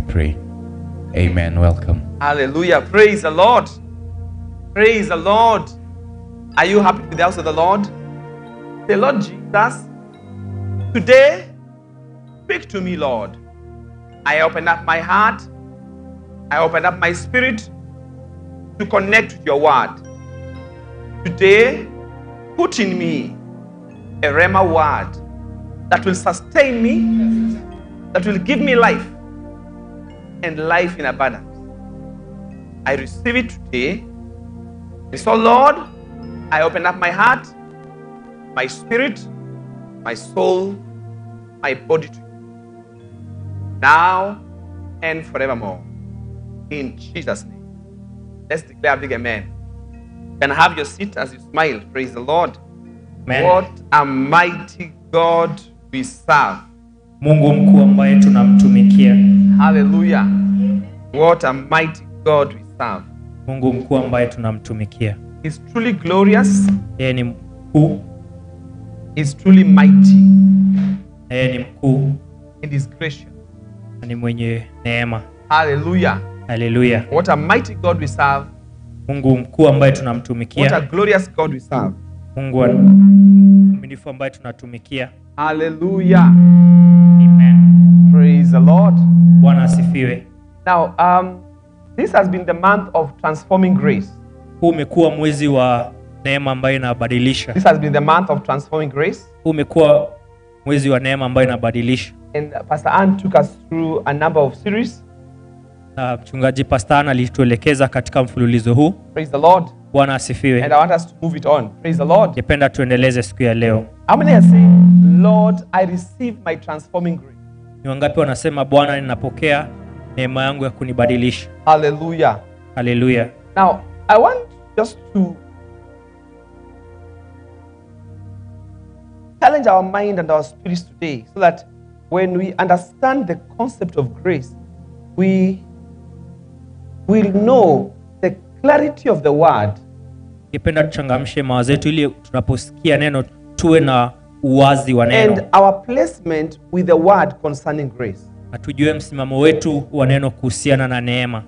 pray. Amen. Welcome. Hallelujah. Praise the Lord. Praise the Lord. Are you happy with the house of the Lord? Say, Lord Jesus, today, speak to me, Lord. I open up my heart, I open up my spirit to connect with your word. Today, put in me a Rhema word that will sustain me, that will give me life and life in abundance. I receive it today. And so, Lord, I open up my heart, my spirit, my soul, my body to you. Now and forevermore. In Jesus' name. Let's declare a big amen. You can have your seat as you smile. Praise the Lord. Amen. What a mighty God we serve. Mungu mkuu ambaye tunamtumikia, Hallelujah. What a mighty God we serve. Mungu mkuu ambaye tunamtumikia. He's truly glorious. Yeye ni mkuu, He's truly mighty. yeye ni mkuu And He's gracious. ni mwenye neema. Hallelujah. Hallelujah. What a mighty God we serve. Mungu mkuu ambaye tunamtumikia. What a glorious God we serve. Mungu wa mwaminifu ambaye tunatumikia. Hallelujah. Lord. Bwana asifiwe. Now, um, this has been the month of transforming grace. Huu umekuwa mwezi wa neema ambayo inabadilisha. This has been the month of transforming grace. Huu umekuwa mwezi wa neema ambayo inabadilisha. And Pastor Ann took us through a number of series. Na mchungaji Pastan alituelekeza katika mfululizo huu. Praise the Lord. Bwana And. I want us to move it on. Praise the Lord. Ningependa tuendeleze siku ya leo. How many are saying, Lord, I receive my transforming grace? Ni wangapi wanasema Bwana, ninapokea neema yangu ya kunibadilisha? Haleluya, Haleluya. Now, I want just to challenge our mind and our spirits today so that when we understand the concept of grace, we will know the clarity of the word Ningependa tuchangamshe mawazo yetu ili tunaposikia neno tuwe na uwazi wa neno and our placement with the word concerning grace. na tujue msimamo wetu wa neno kuhusiana na neema.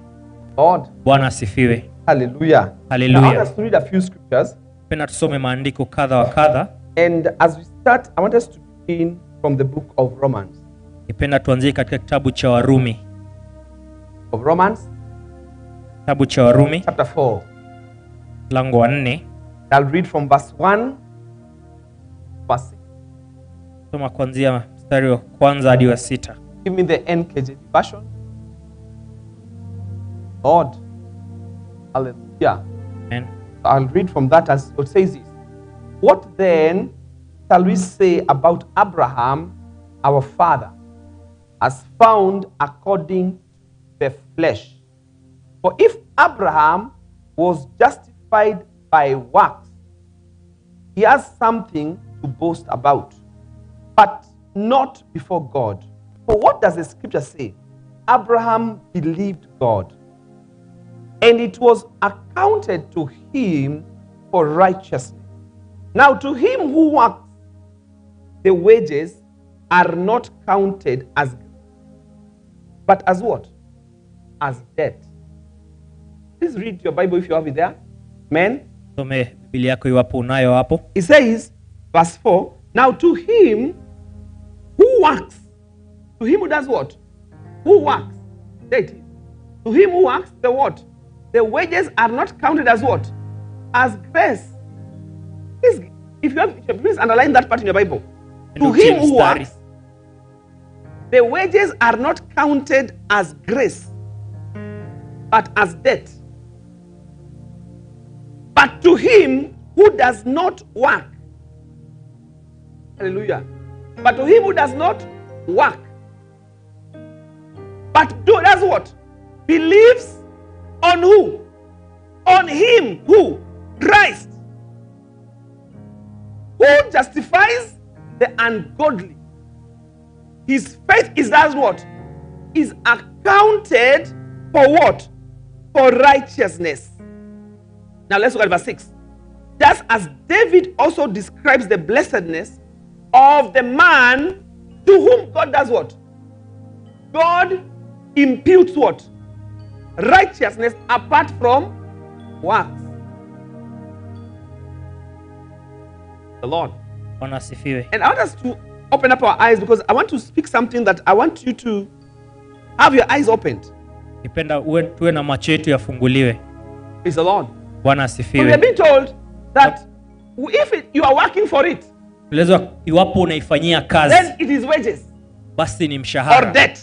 God. Bwana asifiwe. hallelujah. Hallelujah. Now, I want us to read a few scriptures. Ningependa tusome maandiko kadha wa kadha. And as we start, I want us to begin from the book of Romans. Nipenda tuanzie katika kitabu cha Warumi, Of Romans, kitabu cha Warumi chapter 4. mlango wa nne, I'll read from verse 1, verse 6. Soma kuanzia mstari wa kwanza hadi wa sita. Give me the NKJV version. Lord, hallelujah. Amen. I'll read from that as it says this. What then shall we say about Abraham, our father, as found according to the flesh? For if Abraham was justified by works, he has something to boast about, but not before God. For what does the scripture say? Abraham believed God, and it was accounted to him for righteousness. Now, to him who works, the wages are not counted as, but as what? As debt. Please read your Bible if you have it there. Amen. Some Biblia yako iwapo unayo hapo. It says, verse 4 Now to him who works, to him who does what? Who works? There. To him who works, the what? The wages are not counted as what? As grace. Please, if you have, please underline that part in your Bible. To him who works, the wages are not counted as grace, but as debt. But to him who does not work, hallelujah. But to him who does not work, but do does what? Believes on who? On him who? Christ. Who justifies the ungodly. His faith is as what? Is accounted for what? For righteousness. Now let's look at verse 6. Just as David also describes the blessedness of the man to whom God does what? God imputes what? Righteousness apart from works. The Lord. And I want us to open up our eyes because I want to speak something that I want you to have your eyes opened. nipenda uwe, tuwe na macho yetu yafunguliwe Is the Lord. bwana we have been told that if it, you are working for it, elezwa iwapo unaifanyia kazi then it is wages basi ni mshahara. or debt.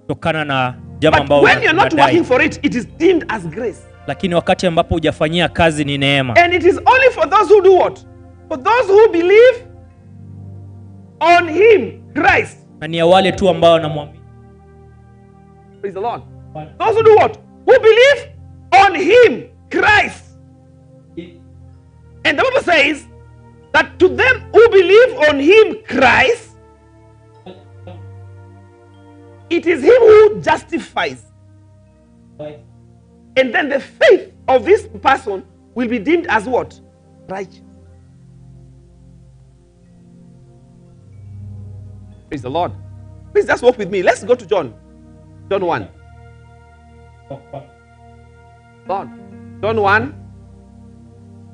kutokana na jambo ambalo when you're not working for it, it is deemed as grace. lakini wakati ambapo hujafanyia kazi ni neema And it is only for those who do what? For those who believe on Him, Christ. na ni ya wale tu ambao wanamwamini Praise the Lord. Those who do what? Who believe on Him, Christ. And the Bible says that to them who believe on Him, Christ, it is Him who justifies. And then the faith of this person will be deemed as what? Righteous. Praise the Lord. Please just walk with me. Let's go to John. John 1. John. John 1.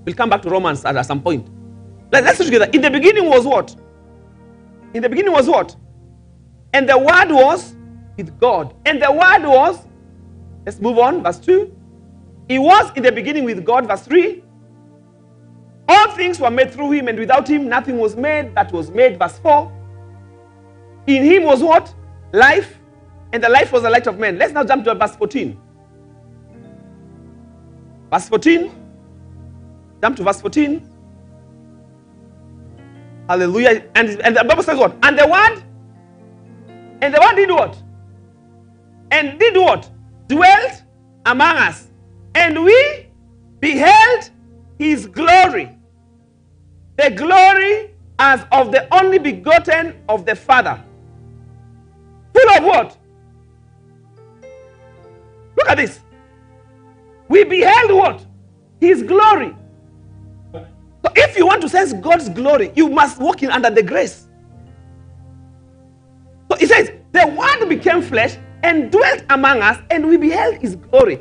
We'll come back to Romans at some point. Let, it together. In the beginning was what? In the beginning was what? And the word was with God. And the word was, let's move on, verse 2. He was in the beginning with God, verse 3. All things were made through him, and without him nothing was made that was made, verse 4. In him was what? Life, and the life was the light of men. Let's now jump to verse 14. Verse 14. Jump to verse 14. Hallelujah. And, and the Bible says what? And the word, and the word did what? And did what? Dwelt among us. And we beheld his glory. The glory as of the only begotten of the Father. Full of what? Look at this. We beheld what? His glory. If you want to sense God's glory, you must walk in under the grace. So it says, the word became flesh and dwelt among us, and we beheld his glory.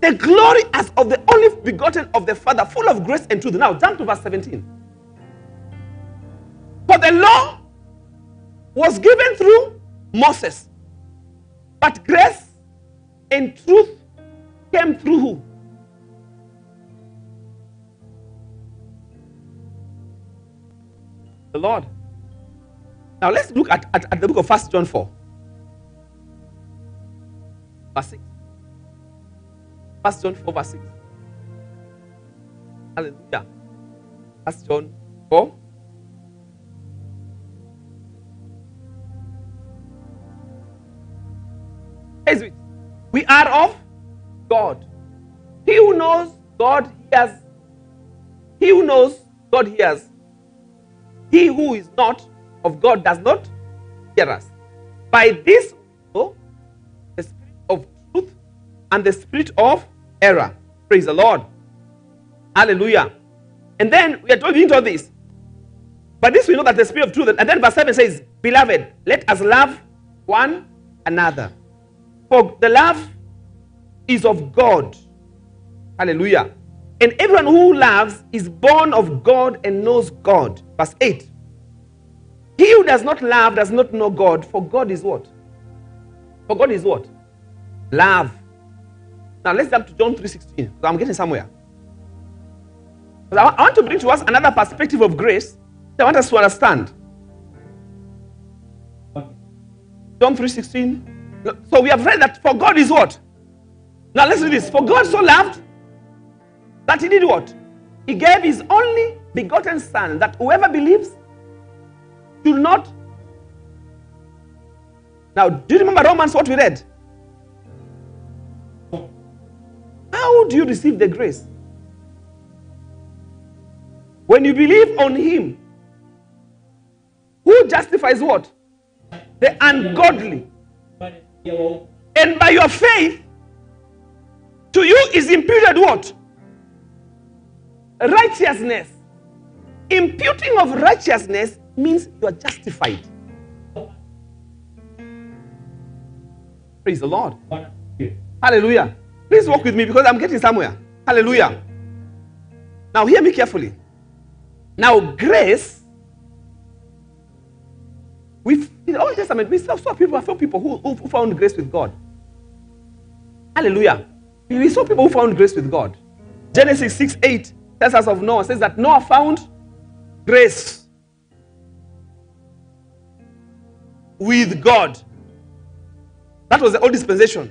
The glory as of the only begotten of the Father, full of grace and truth. Now jump to verse 17. For the law was given through Moses, but grace and truth came through who? The Lord. Now let's look at, at, at the book of First John 4. Verse 6. First John 4, verse 6. Hallelujah. First John 4. Says it. We are of God. He who knows God hears. He who knows God hears. He who is not of God does not hear us. By this, the spirit of truth and the spirit of error. Praise the Lord. Hallelujah. And then we are told into this. But this we know that the spirit of truth. And then verse 7 says, Beloved, let us love one another. For the love is of God. Hallelujah. And everyone who loves is born of God and knows God. Verse 8. He who does not love does not know God, for God is what? For God is what? Love. Now let's jump to John 3:16. Because I'm getting somewhere. I want to bring to us another perspective of grace. I want us to understand. John 3:16. So we have read that for God is what? Now let's read this. For God so loved that he did what? He gave his only begotten son that whoever believes should not. Now, do you remember Romans what we read? How do you receive the grace? When you believe on him, who justifies what? The ungodly. And by your faith, to you is imputed what? Righteousness. Imputing of righteousness means you are justified. Praise the Lord. Hallelujah. Please walk with me because I'm getting somewhere. Hallelujah. Now, hear me carefully. Now, grace, we in the Old Testament, we saw, saw people, saw people who, who, who found grace with God. Hallelujah. We saw people who found grace with God. Genesis 6 8 tells us of Noah, says that Noah found grace with God. That was the old dispensation.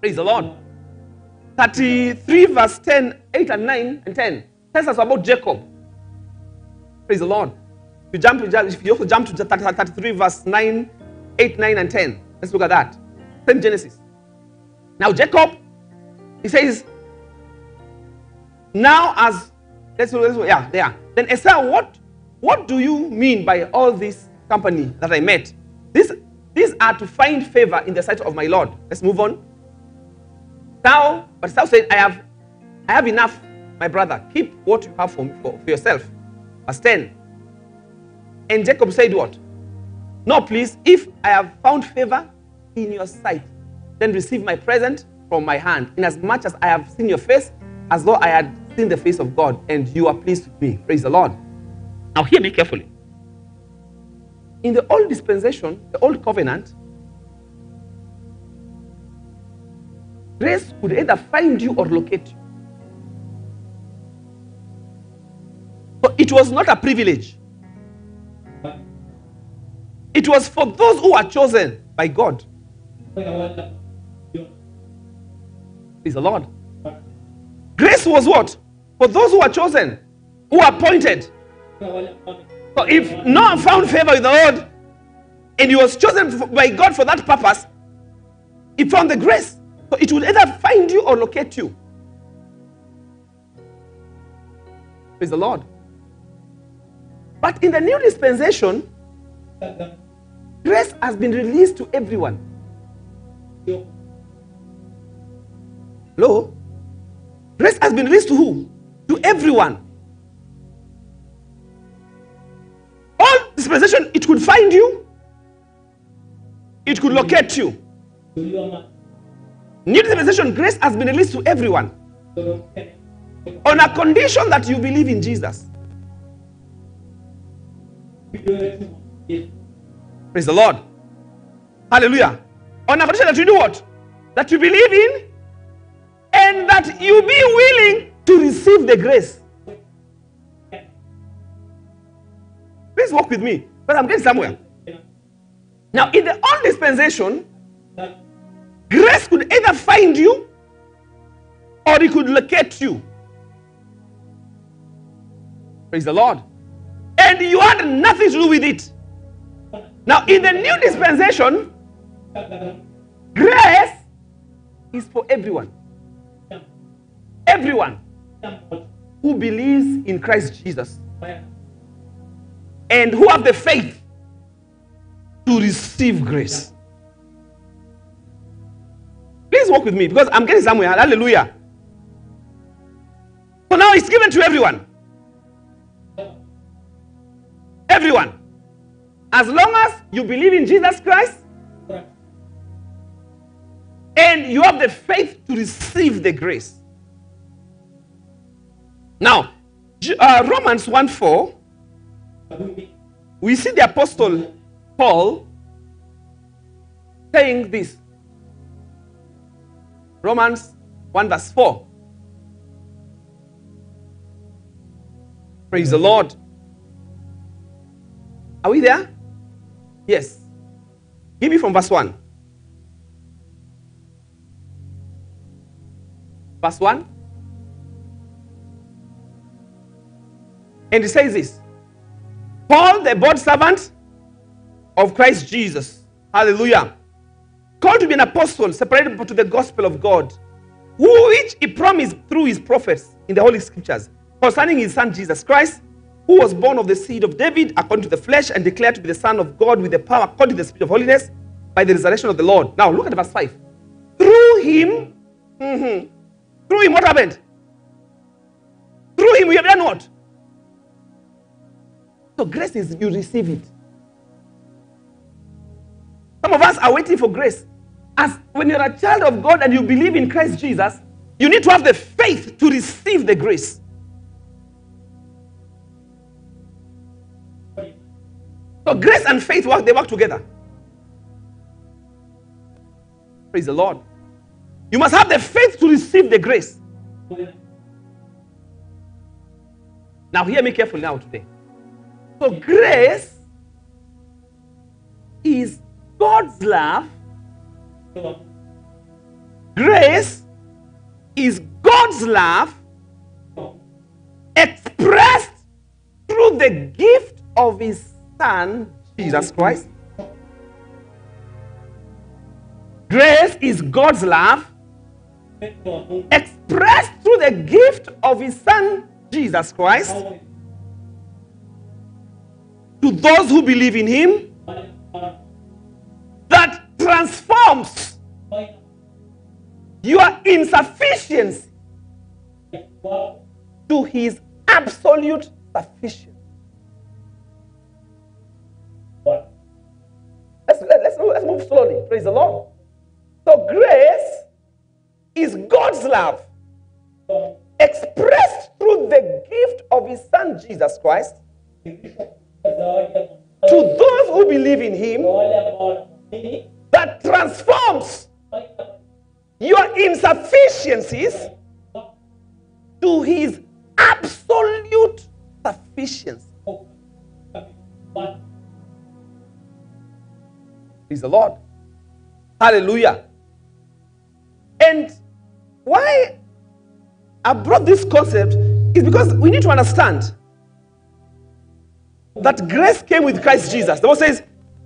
Praise the Lord. 33 verse 10, 8 and 9 and 10 tells us about Jacob. Praise the Lord. If you jump, if you also jump to 33 verse 9, 8, 9, and 10. Let's look at that. Same Genesis. Now Jacob, he says, now as let's, let's yeah, there. Then Esau, what what do you mean by all this company that I met? This these are to find favor in the sight of my Lord. Let's move on. Now, but Esau said, I have I have enough, my brother. Keep what you have for, for, for yourself. Verse 10. And Jacob said, What? No, please, if I have found favor in your sight, then receive my present from my hand, inasmuch as I have seen your face, as though I had seen the face of God, and you are pleased with me. Praise the Lord. Now, hear me carefully. In the old dispensation, the old covenant, grace could either find you or locate you. So it was not a privilege. It was for those who are chosen by God. Praise the Lord. Grace was what? For those who are chosen, who are appointed. So if Noah found favor with the Lord and he was chosen by God for that purpose, he found the grace. So it will either find you or locate you. Praise the Lord. But in the new dispensation, grace has been released to everyone. Hello? Grace has been released to who? To everyone. All dispensation, it could find you, it could locate you. New dispensation, grace has been released to everyone on a condition that you believe in Jesus. Praise the Lord. Hallelujah. On a condition that you do what? That you believe in and that you be willing to receive the grace. Please walk with me, but I'm getting somewhere. Now, in the old dispensation, grace could either find you or it could locate you. Praise the Lord. And you had nothing to do with it. Now, in the new dispensation, grace is for everyone. Everyone who believes in Christ Jesus and who have the faith to receive grace. Please walk with me because I'm getting somewhere. Hallelujah. So now it's given to everyone. Everyone. As long as you believe in Jesus Christ and you have the faith to receive the grace. Now, uh, Romans 1 4, we see the apostle Paul saying this. Romans 1 verse 4. Praise the Lord. Are we there? Yes. Give me from verse 1. Verse 1. And it says this Paul, the bond servant of Christ Jesus. Hallelujah. Called to be an apostle, separated to the gospel of God, who which he promised through his prophets in the Holy Scriptures concerning his son Jesus Christ, who was born of the seed of David according to the flesh and declared to be the Son of God with the power according to the Spirit of holiness by the resurrection of the Lord. Now look at verse 5. Through him, mhm, through him, what happened? Through him, we have done what? So grace is you receive it. Some of us are waiting for grace. as when you're a child of God and you believe in Christ Jesus, you need to have the faith to receive the grace. So grace and faith work, they work together. Praise the Lord. You must have the faith to receive the grace. Now, hear me carefully now today. So, grace is God's love. Grace is God's love expressed through the gift of His Son, Jesus Christ. Grace is God's love expressed through the gift of His Son, Jesus Christ, to those who believe in Him, that transforms your insufficiency to His absolute sufficiency. Let's, let's, let's move slowly. Praise the Lord. So, grace is God's love expressed through the gift of His Son Jesus Christ to those who believe in Him that transforms your insufficiencies to His absolute sufficiency. Praise the Lord. Hallelujah. And why I brought this concept is because we need to understand that grace came with Christ Jesus. The Bible says,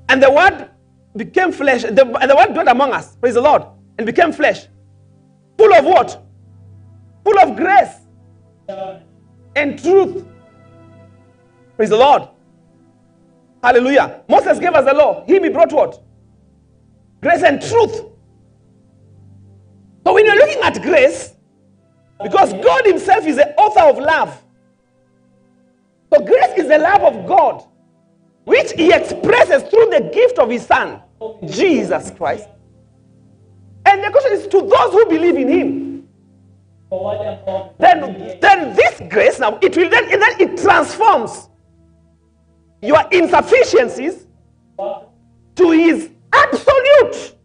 and the word became flesh, the, and the word dwelt among us, praise the Lord, and became flesh. Full of what? Full of grace and truth. Praise the Lord. Hallelujah. Moses gave us the law. He brought what? Grace and truth. So when you're looking at grace, because God Himself is the author of love. So grace is the love of God, which He expresses through the gift of His Son, Jesus Christ. And the question is to those who believe in Him. Then, then this grace now it will then, then it transforms your insufficiencies to His absolute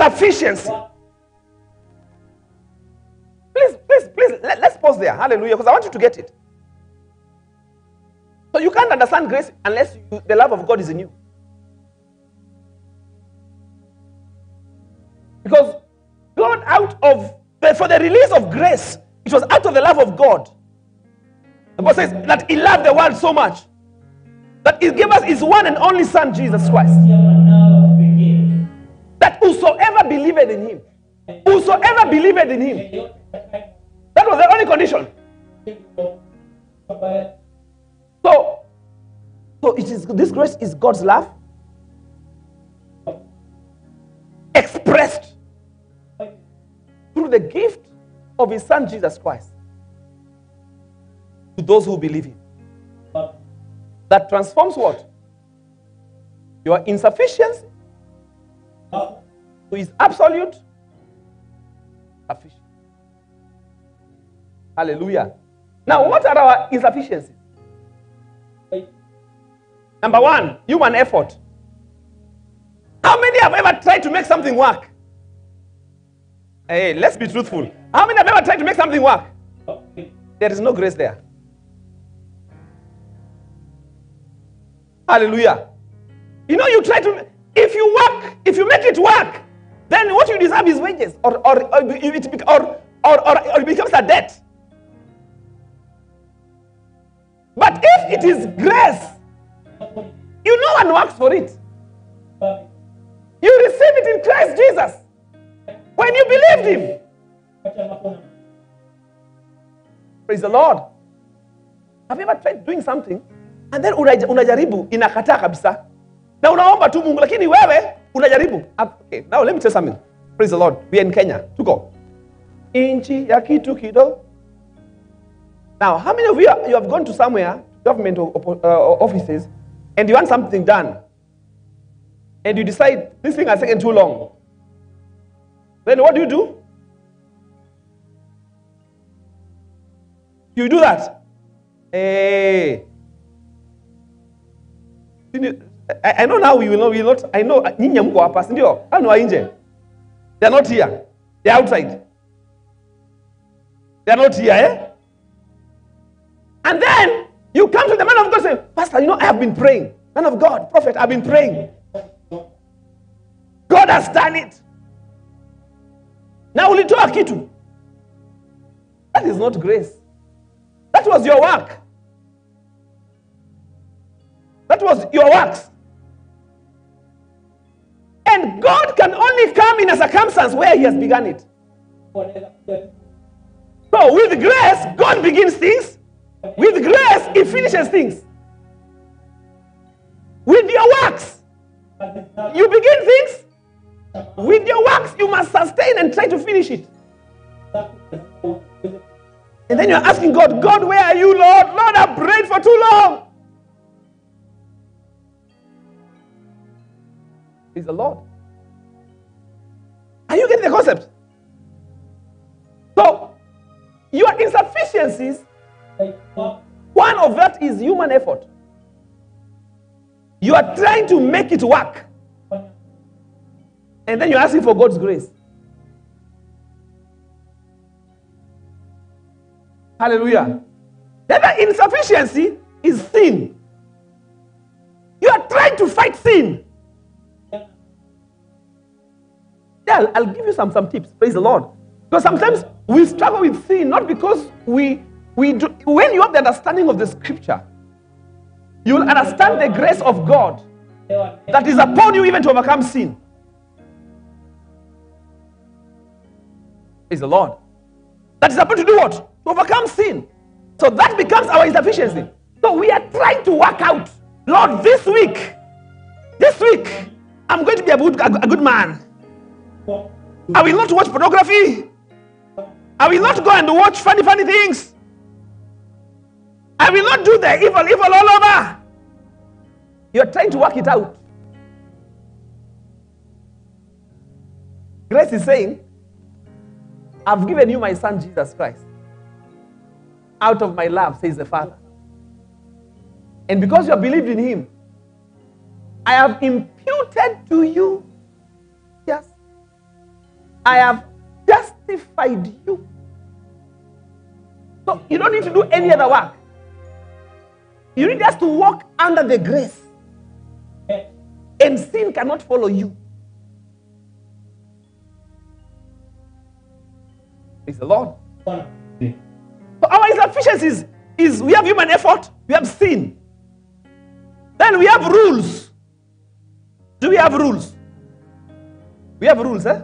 sufficiency. Please, please, please, let, us pause there. Hallelujah. Because I want you to get it. So you can't understand grace unless you, the love of God is in you. Because God, out of for the release of grace, it was out of the love of God. The Bible says that He loved the world so much that He gave us His one and only Son, Jesus Christ. That whosoever believed in Him, whosoever believed in Him, that was the only condition. So, so it is this grace is God's love expressed through the gift of His Son Jesus Christ to those who believe Him. That transforms what? Your insufficiency to His absolute sufficiency. Hallelujah. Now, what are our insufficiencies? Number one, human effort. How many have ever tried to make something work? Hey, let's be truthful. How many have ever tried to make something work? There is no grace there. Hallelujah. You know, you try to, if you work, if you make it work, then what you deserve is wages, or, or, or, it, or, or, or, or it becomes a debt. But if it is grace, you no one works for it. You receive it in Christ Jesus when you believed Him. Praise the Lord. Have you ever tried doing something and then unaja- unajaribu inakataa kabisa na unaomba tu Mungu, lakini wewe unajaribu. Okay, now let me tell something. Praise the Lord. We are in Kenya. Tuko inchi ya kitu kidogo. Now, how many of you, you have gone to somewhere, government uh, offices, and you want something done? and you decide this thing has taken too long, then what do you do? You do that. Hey. I, I know now we will not, we will not I know nyinyi hamko hapa, ndio? Hao ni. They are not here. They are outside. They are not here, eh? And then you come to the man of God and say, Pastor, you know, I have been praying. Man of God, prophet, I've been praying. God has done it. Now ulitoa kitu. That is not grace. That was your work. That was your works. And God can only come in a circumstance where He has begun it. So with grace, God begins things. With grace, He finishes things. With your works, you begin things. With your works, you must sustain and try to finish it. And then you're asking God, God, where are you, Lord? Lord, I've prayed for too long. He's the Lord. Are you getting the concept? So, your insufficiencies, one of that is human effort. You are trying to make it work. And then you're asking for God's grace. Hallelujah. The insufficiency is sin. You are trying to fight sin. Yeah, I'll, I'll give you some, some tips. Praise the Lord. Because sometimes we struggle with sin, not because we, we do. When you have the understanding of the scripture, you will understand the grace of God that is upon you even to overcome sin. Praise the Lord. That is upon to do what? To overcome sin. So that becomes our insufficiency. So we are trying to work out, Lord, this week, this week, I'm going to be a good, a good man. I will not watch pornography. I will not go and watch funny, funny things. I will not do the evil, evil all over. You're trying to work it out. Grace is saying, I've given you my son Jesus Christ. Out of my love, says the Father. And because you have believed in him, I have imputed to you. Yes. I have justified you. So you don't need to do any other work. You need us to walk under the grace. And sin cannot follow you. Praise the Lord. So our insufficiencies is we have human effort, we have sin. Then we have rules. Do we have rules? We have rules, eh?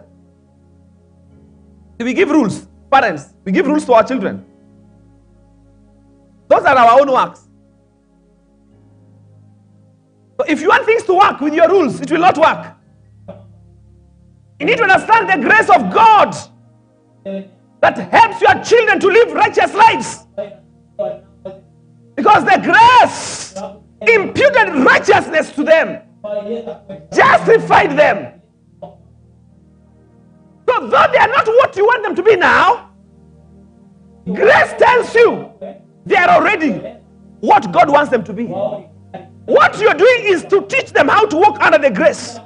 We give rules. Parents, we give rules to our children. Those are our own works. So if you want things to work with your rules, it will not work. You need to understand the grace of God that helps your children to live righteous lives. Because the grace imputed righteousness to them, justified them. So, though they are not what you want them to be now, grace tells you they are already what God wants them to be. What you're doing is to teach them how to walk under the grace.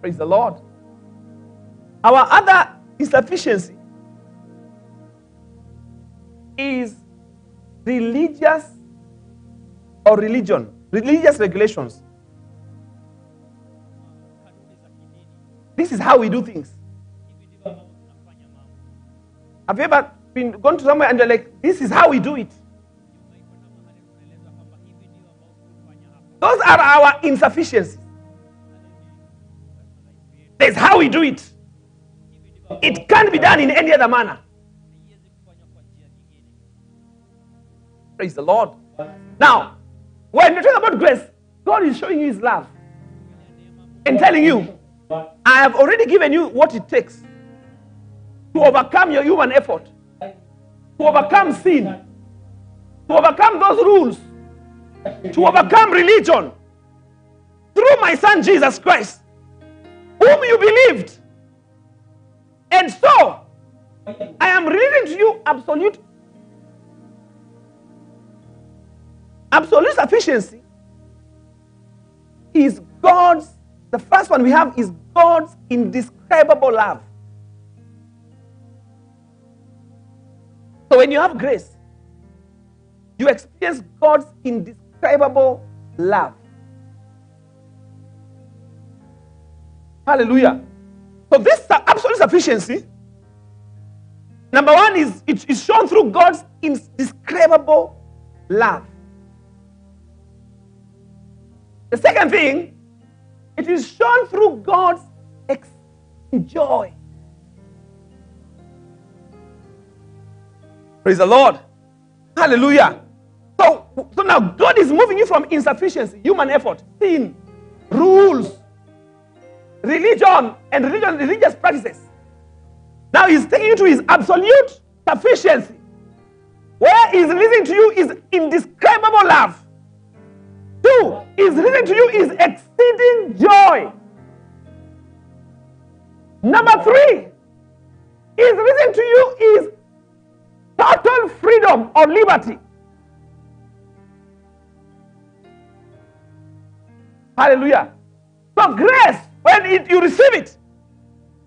Praise the Lord. Our other insufficiency is religious or religion, religious regulations. This is how we do things. Have you ever been gone to somewhere and you're like, this is how we do it? Those are our insufficiencies. That's how we do it. It can't be done in any other manner. Praise the Lord. Now, when we talk about grace, God is showing you His love and telling you, I have already given you what it takes to overcome your human effort, to overcome sin, to overcome those rules to overcome religion through my son Jesus Christ, whom you believed. And so, I am releasing to you absolute absolute sufficiency is God's the first one we have is God's indescribable love. So when you have grace, you experience God's indescribable love. Hallelujah. So this absolute sufficiency, number one is it is shown through God's indescribable love. The second thing, it is shown through God's ex- joy. Praise the Lord. Hallelujah. So, so now God is moving you from insufficiency, human effort, sin, rules, religion, and religion, religious practices. Now He's taking you to His absolute sufficiency. Where He's releasing to you is indescribable love. Two, He's releasing to you is exceeding joy. Number three, He's releasing to you is total freedom or liberty. Hallelujah. So grace, when it, you receive it,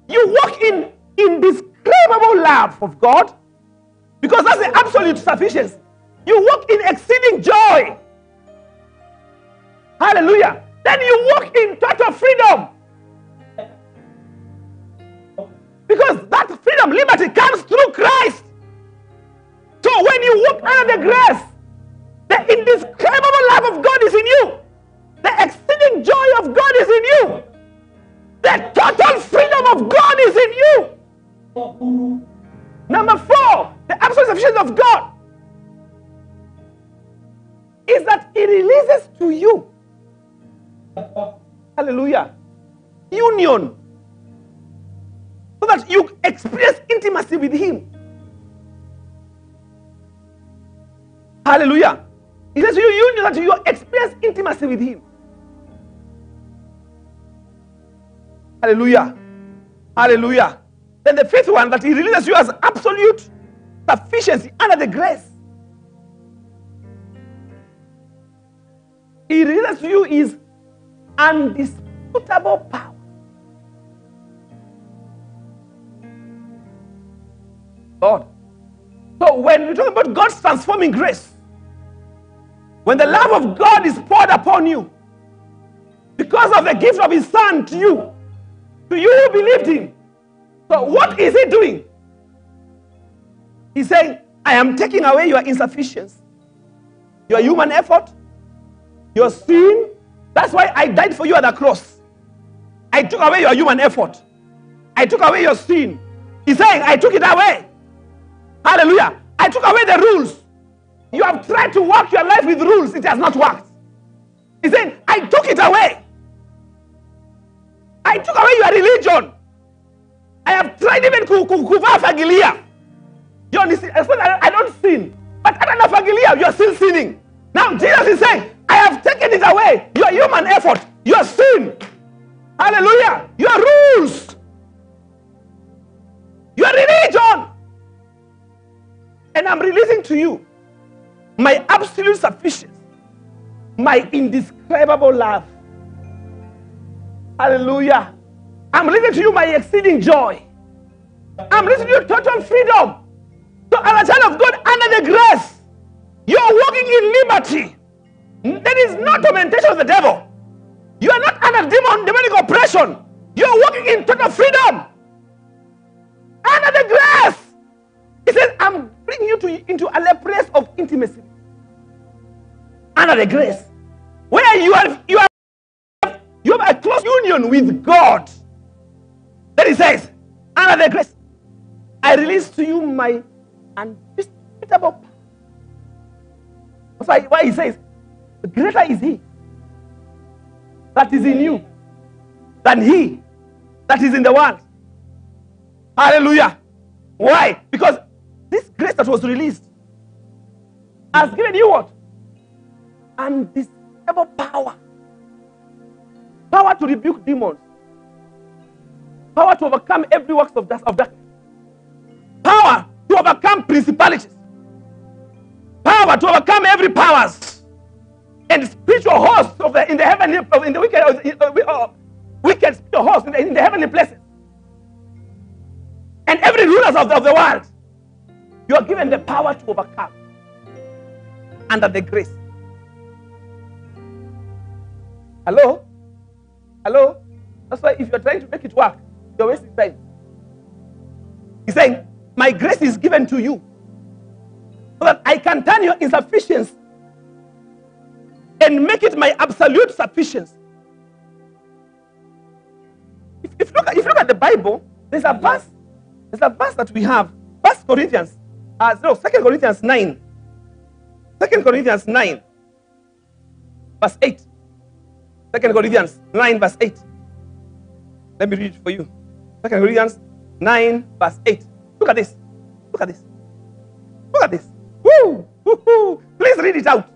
you walk in indescribable love of God because that's the absolute sufficiency. You walk in exceeding joy. Hallelujah. Then you walk in total freedom. Because that freedom, liberty comes through Christ. So when you walk under the grace, the indescribable love of God is in you. The exceeding joy of God is in you. The total freedom of God is in you. Number four, the absolute sufficiency of God is that He releases to you. Hallelujah. Union. So that you experience intimacy with Him. Hallelujah. He says to you, union that you experience intimacy with Him. Hallelujah. Hallelujah. Then the fifth one that He releases you as absolute sufficiency under the grace. He releases you is undisputable power. Lord. So when we talk about God's transforming grace, when the love of God is poured upon you, because of the gift of His Son to you, to you who believed Him. So what is He doing? He's saying, I am taking away your insufficiency, your human effort, your sin. That's why I died for you at the cross. I took away your human effort. I took away your sin. He's saying, I took it away. Hallelujah. I took away the rules. You have tried to work your life with rules, it has not worked. He said, I took it away. I took away your religion. I have tried even ku- ku- kuvaa fagilia. You understand? I I I don't sin. But under the fagilia, you're still sinning. Now, Jesus is saying, I have taken it away. Your human effort, your sin. Hallelujah. Your rules. Your religion. And I'm releasing to you my absolute sufficiency, my indescribable love. Hallelujah. I'm releasing to you my exceeding joy. I'm releasing to you total freedom. So, as a child of God, under the grace, you're walking in liberty. There is no tormentation of the devil. You are not under demon, demonic oppression. You're walking in total freedom. Under the grace. He says, I'm bringing you to, into a place of intimacy. Under the grace. Where you are, you are you have a close union with God. Then he says, under the grace, I release to you my undisputable power. That's why, why he says, greater is he that is in you than he that is in the world. Hallelujah. Why? Because this grace that was released has given you what? Undiscoverable power. Power to rebuke demons. Power to overcome every works of, das- of darkness. Power to overcome principalities. Power to overcome every powers and spiritual hosts of the, in the heavenly in the wicked wicked spiritual hosts in the, in the heavenly places and every rulers of the, of the world you are given the power to overcome under the grace hello hello that's why if you're trying to make it work you're wasting time he's saying my grace is given to you so that i can turn your insufficiency and make it my absolute sufficiency. If, if, you look at, if look at the Bible, there's a verse, there's a verse that we have. First Corinthians, uh, no, Second Corinthians 9. Second Corinthians 9, verse 8. Second Corinthians 9, verse 8. Let me read it for you. Second Corinthians 9, verse 8. Look at this. Look at this. Look at this. Woo! Woo-hoo. Please read it out.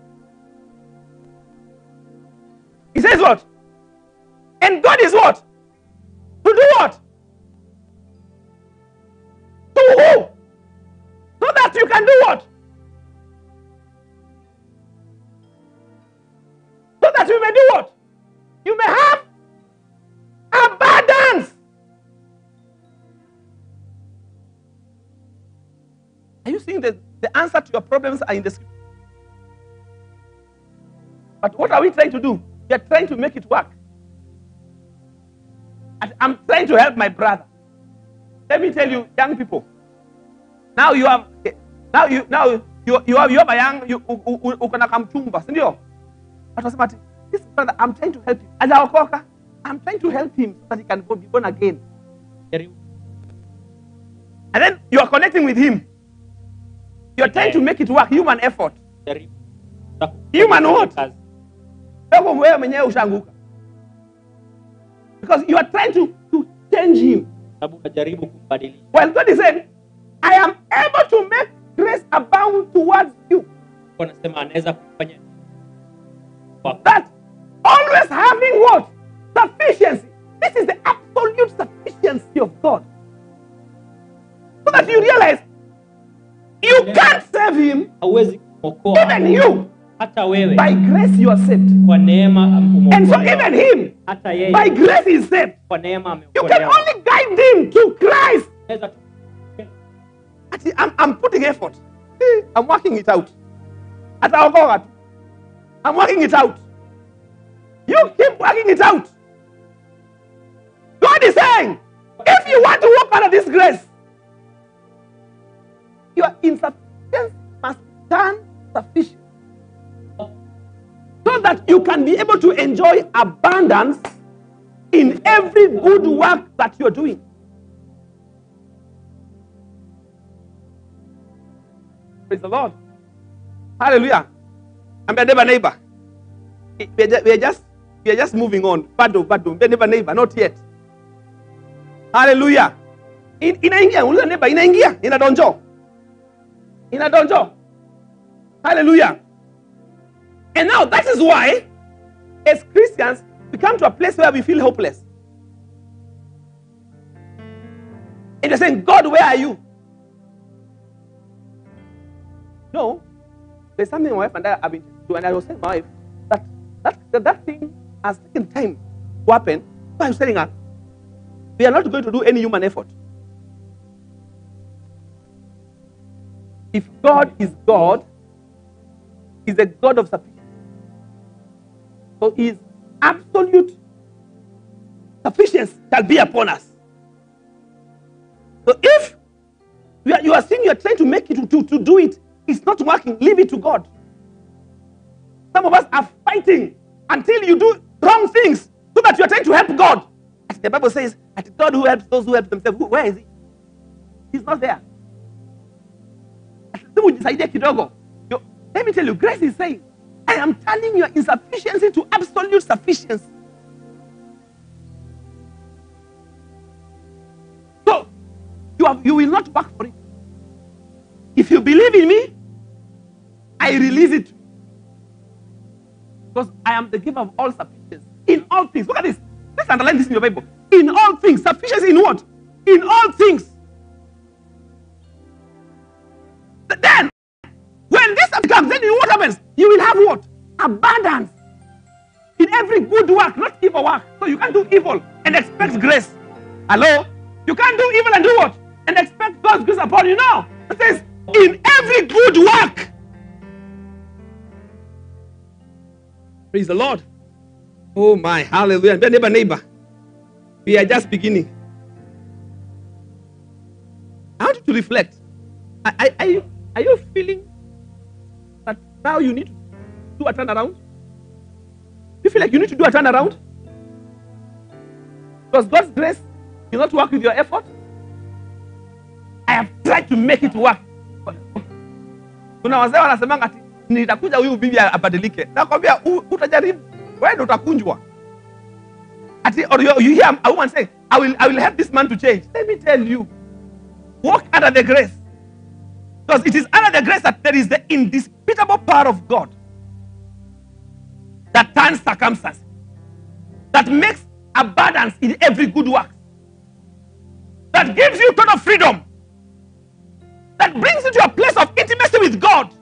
He says what? And God is what? To do what? To who? So that you can do what? So that you may do what? You may have abundance. Are you seeing the, the answer to your problems are in the scripture? But what are we trying to do? We are trying to make it work. I'm trying to help my brother. Let me tell you, young people. Now you have now you now you you have you have a young you uko na kamchumba, si ndio? Ati this brother I'm trying to help him. Hajaokoka. I'm trying to help him so that he can go be born again. And then you are connecting with him. You are trying to make it work, human effort. Human what? Wewe wewe mwenyewe ushaanguka. Because you are trying to, to change him. Sababu kumbadilisha. Well, God is saying, I am able to make grace abound towards you. Anasema anaweza kufanya That God. So that you realize you can't save him, kuokoa even you. hata wewe By grace you are saved. kwa neema am- And so even him, hata yeye by grace he is saved. kwa neema You can only guide him to Christ. Ati, I'm, I'm putting effort. I'm working it out. Ataokoka tu. I'm working it out. You keep working it out. God is saying, if you want to walk under this grace, your insufficiency must turn sufficient. So that you can be able to enjoy abundance in every good work that you're doing. Praise the Lord. Hallelujah. I'm your neighbor, neighbor. We are just we are just moving on. Bado, bado. Neighbor, neighbor, not yet. Hallelujah. In- Inaingia, uliza neighbor, inaingia, inadonjo. Inadonjo. Hallelujah. And now that is why, as Christians, we come to a place where we feel hopeless. And you're saying, God, where are you? No. There's something my wife and I have been doing, and I was telling my wife that that, that, thing has taken time to happen. So I was telling her, we are not going to do any human effort. If God is God, He's a God of sufficiency. So His absolute sufficiency shall be upon us. So if you are, you are saying you are trying to make it to, to, to do it, it's not working, leave it to God. Some of us are fighting until you do wrong things so that you are trying to help God. As the Bible says, that God who helps those who help themselves, who, where is he? He's not there. Kidogo. Let me tell you, grace is saying, I am turning your insufficiency to absolute sufficiency. So, you, have, you will not work for it. If you believe in me, I release it. Because I am the giver of all sufficiency. In all things. Look at this. Let's underline this in your Bible. In all things. Sufficiency in what? In all things. Then, when this comes, then what happens? You will have what? Abundance. In every good work, not evil work. So you can't do evil and expect grace. Hello? You can't do evil and do what? And expect God's grace upon you. No. It says, in every good work. Praise the Lord. Oh my, hallelujah. Neighbor, neighbor. We are just beginning. I want you to reflect. Are, are, are you, are you feeling that now you need to do a turnaround? You feel like you need to do a turnaround? Because God's grace will not work with your effort. I have tried to make it work. Kuna wazee wanasemanga ati nitakuja huyu bibi abadilike. Nakwambia utajaribu, wewe ndo or you, you hear a woman say, I will, I will help this man to change. Let me tell you, walk under the grace. Because it is under the grace that there is the indisputable power of God that turns circumstances, that makes abundance in every good work, that gives you total freedom, that brings you to a place of intimacy with God.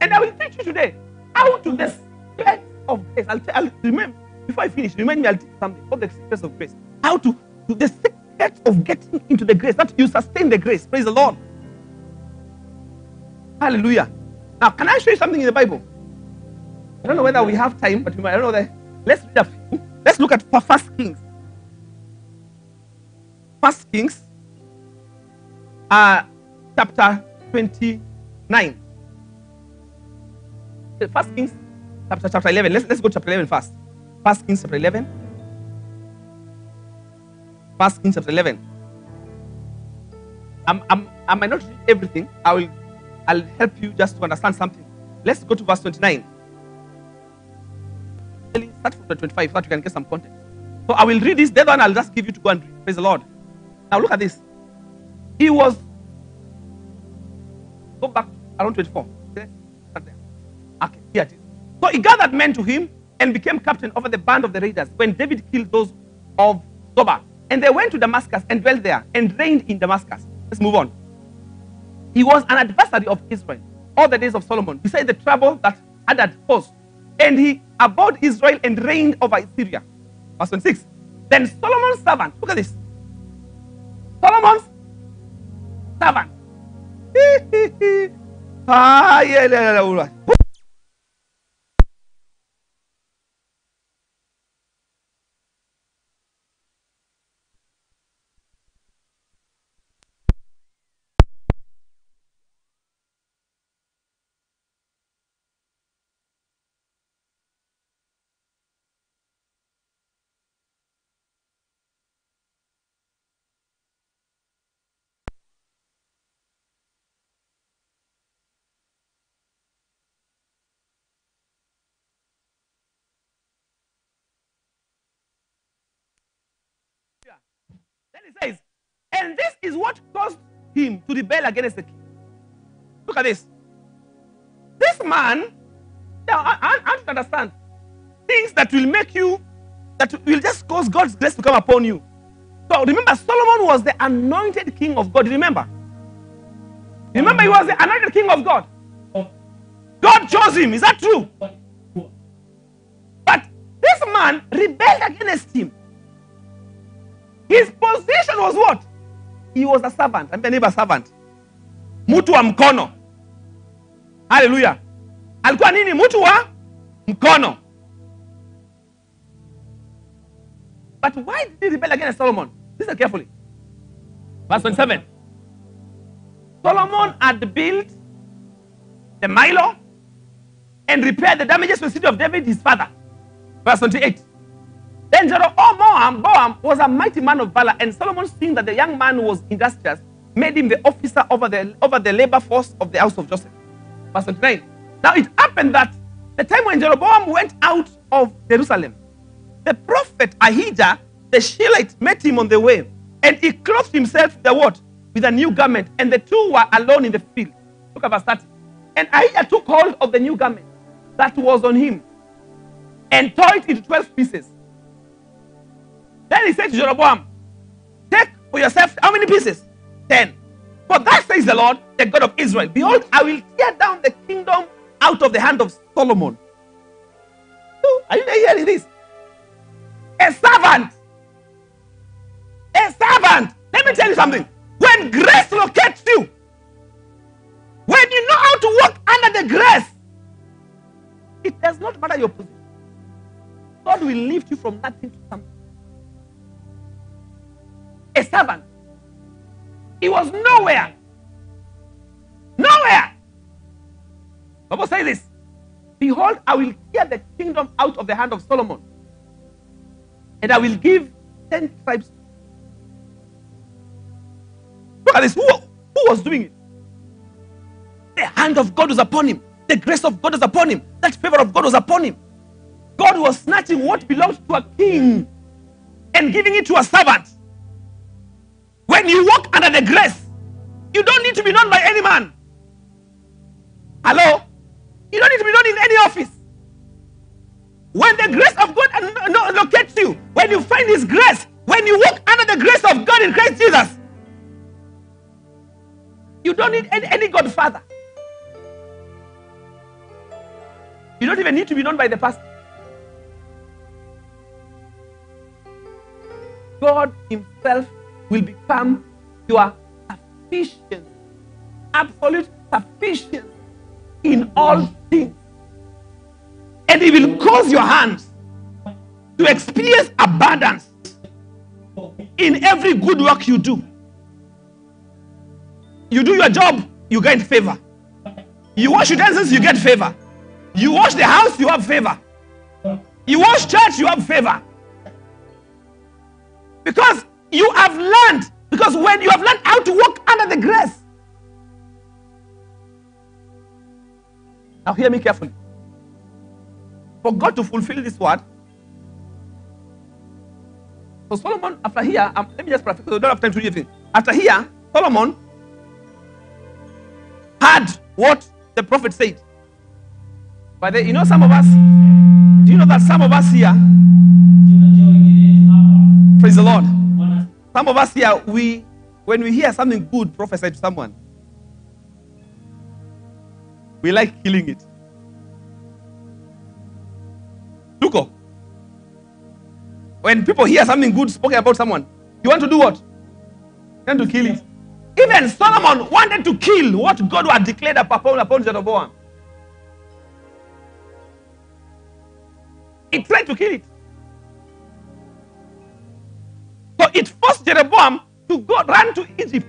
And I will teach you today how to the secrets of grace. I'll, tell, I'll remember before I finish. Remind me. I'll teach something of the secrets of grace. How to, to the secrets of getting into the grace. That you sustain the grace. Praise the Lord. Hallelujah. Now, can I show you something in the Bible? I don't know whether we have time, but we might, I don't know that. Let's read a few. Let's look at First Kings. First Kings, uh, chapter 29. First Kings, chapter, chapter 11. Let's, let's go to chapter 11 first. First Kings, chapter 11. First Kings, chapter 11. I'm, I'm, I might not read everything. I will, I'll help you just to understand something. Let's go to verse 29. Really Start from 25 so that you can get some context. So I will read this. Other one I'll just give you to go and read. Praise the Lord. Now look at this. He was. Go back around 24. Okay? Start there. Okay, here it is. So he gathered men to him and became captain over the band of the raiders when David killed those of Zobah. And they went to Damascus and dwelt there and reigned in Damascus. Let's move on. He was an adversary of Israel all the days of Solomon, beside the trouble that Hadad caused. And he abode Israel and reigned over Syria. Verse 26. Then Solomon's servant, look at this. Solomon's servant. ah, yeah, yeah, yeah, yeah. Then he says, and this is what caused him to rebel against the king. Look at this. This man, now I, I, I to understand things that will make you, that will just cause God's grace to come upon you. So remember, Solomon was the anointed king of God. Remember? Remember, he was the anointed king of God. God chose him. Is that true? But this man rebelled against him. His position was what? He was a servant. I'm a neighbor servant. Mtu wa mkono. Hallelujah. Alikuwa nini? Mtu wa mkono. But why did he rebel against Solomon? Listen carefully. Verse 27. Solomon had built the Milo and repaired the damages to the city of David, his father. Verse 28. Then Jeroboam Boam was a mighty man of valor, and Solomon, seeing that the young man was industrious, made him the officer over the, over the labor force of the house of Joseph. Verse 29. Now it happened that the time when Jeroboam went out of Jerusalem, the prophet Ahijah, the Shilite, met him on the way, and he clothed himself the what? With a new garment, and the two were alone in the field. Look at verse 30. And Ahijah took hold of the new garment that was on him and tore it into 12 pieces. Then he said to Jeroboam, Take for yourself how many pieces? Ten. For thus says the Lord, the God of Israel, Behold, I will tear down the kingdom out of the hand of Solomon. Oh, Are you hearing this? A servant. A servant. Let me tell you something. When grace locates you, when you know how to walk under the grace, it does not matter your position. God will lift you from nothing to something. A servant. He was nowhere. Nowhere. Bible says this. Behold, I will tear the kingdom out of the hand of Solomon, and I will give ten tribes. Look at this. Who, who was doing it? The hand of God was upon him. The grace of God was upon him. That favor of God was upon him. God was snatching what belonged to a king and giving it to a servant. When you walk under the grace, you don't need to be known by any man. Hello? You don't need to be known in any office. When the grace of God locates you, when you find His grace, when you walk under the grace of God in Christ Jesus, you don't need any, any godfather. You don't even need to be known by the pastor. God Himself will become your sufficient, absolute sufficient in all things. And it will cause your hands to experience abundance in every good work you do. You do your job, you get favor. You wash utensils, you get favor. You wash the house, you have favor. You wash church, you have favor. Because you have learned. Because when you have learned how to walk under the grace. Now, hear me carefully. For God to fulfill this word, so Solomon, after here, um, let me just paraphrase because we don't have time to read everything. After here, Solomon heard what the prophet said. But then, you know, some of us, do you know that some of us here, praise the Lord, some of us here, we, when we hear something good prophesied to someone, we like killing it. Look, when people hear something good spoken about someone, you want to do what? You want to kill it. Even Solomon wanted to kill what God had declared upon, upon Jeroboam. He tried to kill it. It forced Jeroboam to go run to Egypt,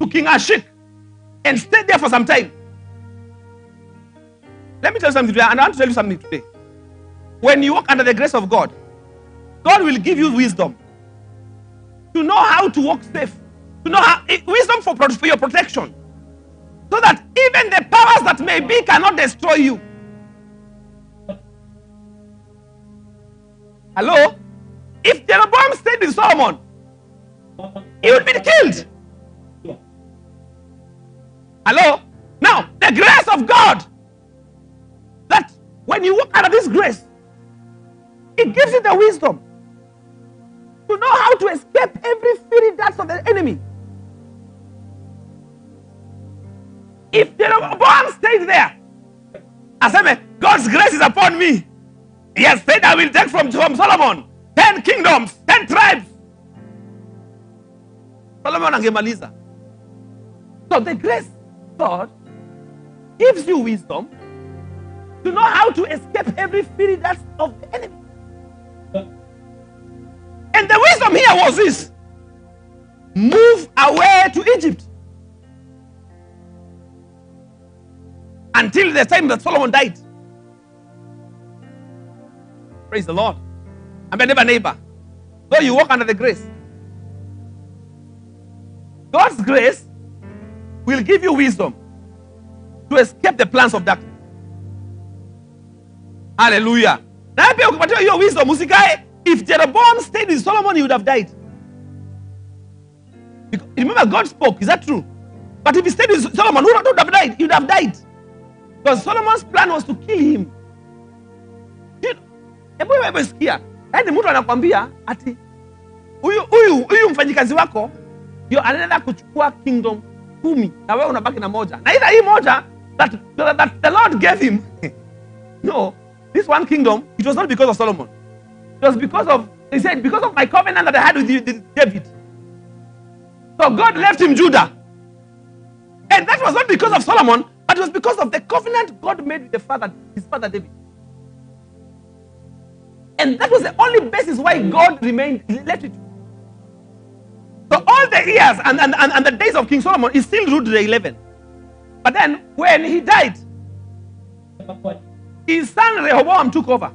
to King Ashik, and stay there for some time. Let me tell you something today, and I want to tell you something today. When you walk under the grace of God, God will give you wisdom to know how to walk safe, to know how eh, wisdom for, for your protection, so that even the powers that may be cannot destroy you. Hello? If Jeroboam stayed with Solomon, he would be killed. Hello? Now, the grace of God, that when you walk under this grace, it gives you the wisdom to know how to escape every fiery darts of the enemy. If Jeroboam stayed there, I said, God's grace is upon me. He has said, I will take from, from Solomon 10 kingdoms, 10 tribes. Solomon angemaliza. So the grace God gives you wisdom to know how to escape every fiery that's of the enemy. And the wisdom here was this move away to Egypt until the time that Solomon died. Praise the Lord. I'm a neighbor, neighbor. Though you walk under the grace, God's grace will give you wisdom to escape the plans of darkness. Hallelujah. Na pia ukipatiwa hiyo wisdom if Jeroboam stayed with Solomon he would have died. Because, remember God spoke, is that true? But if he stayed with Solomon, who would have died? He would have died. Because Solomon's plan was to kill him. You hebu sikia. Yaani mtu anakwambia ati huyu huyu huyu mfanyikazi wako ndio anaenda kuchukua kingdom kumi na wewe unabaki na moja. Na ila hii moja that, that, that the Lord gave him. no, this one kingdom, it was not because of Solomon. It was because of he said, because of my covenant that I had with you, David. So God left him Judah. And that was not because of Solomon, but it was because of the covenant God made with the father, his father David. And that was the only basis why mm. God remained left it. So all the years and, and, and, and the days of King Solomon, he still ruled the 11. But then when he died, his son Rehoboam took over.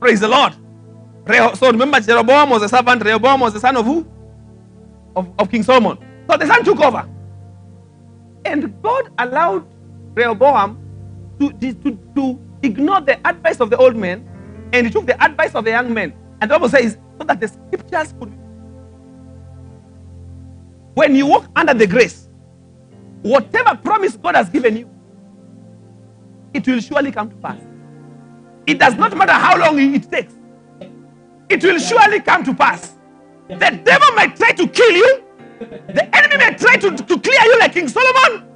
Praise the Lord. So remember, Jeroboam was a servant, Rehoboam was the son of who? Of, of King Solomon. So the son took over. And God allowed Rehoboam to, to, to ignore the advice of the old man and he took the advice of the young man. And the Bible says, so that the scriptures could. When you walk under the grace, whatever promise God has given you, it will surely come to pass. It does not matter how long it takes, it will surely come to pass. The devil might try to kill you, the enemy may try to, to clear you like King Solomon.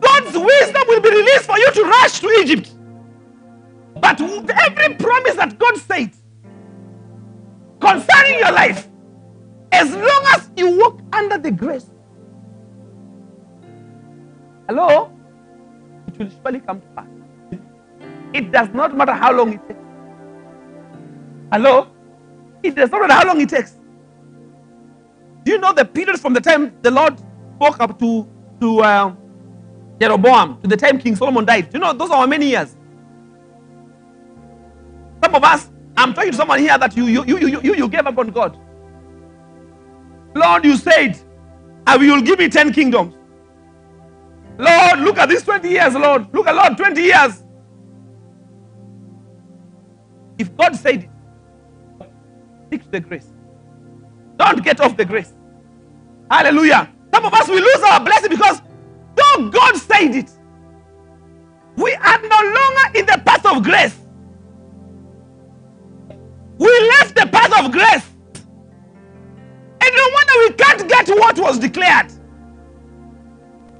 God's wisdom will be released for you to rush to Egypt. But every promise that God said concerning your life, as long as you walk under the grace, hello, it will surely come to pass. It does not matter how long it takes. Hello? It does not matter how long it takes. Do you know the period from the time the Lord spoke up to to uh, Jeroboam to the time King Solomon died? You know those are many years? Some of us, I'm talking to someone here that you you you you you, you gave up on God. Lord, you said, I will give me 10 kingdoms. Lord, look at these 20 years, Lord. Look at Lord, 20 years. If God said it, stick to the grace. Don't get off the grace. Hallelujah. Some of us will lose our blessing because God said it, we are no longer in the path of grace. We left the path of grace. And no wonder we can't get what was declared.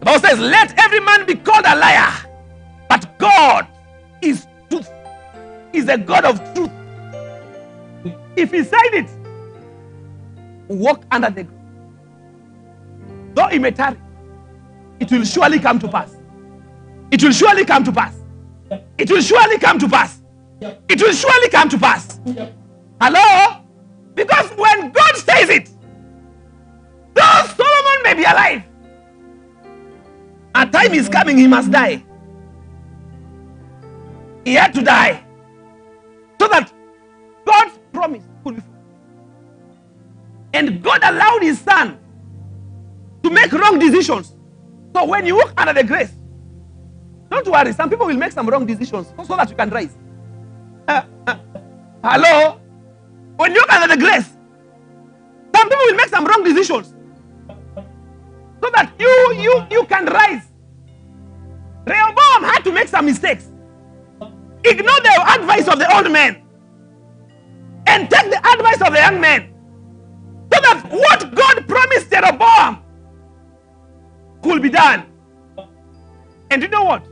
The Bible says, Let every man be called a liar. But God is truth, is a God of truth. If He said it, walk under the grace. Though it may tarry, it will surely come to pass. It will surely come to pass. It will surely come to pass. It will surely come to pass. Hello? Because when God says it, though Solomon may be alive, a time is coming, he must die. He had to die so that God's promise could be fulfilled. And God allowed his son to make wrong decisions. So when you walk under the grace, don't worry, some people will make some wrong decisions so that you can rise. Uh, uh, hello? When you walk under the grace, some people will make some wrong decisions so that you you you can rise. Rehoboam had to make some mistakes. Ignore the advice of the old man and take the advice of the young man. So that what God promised Jeroboam could be done. And you know what?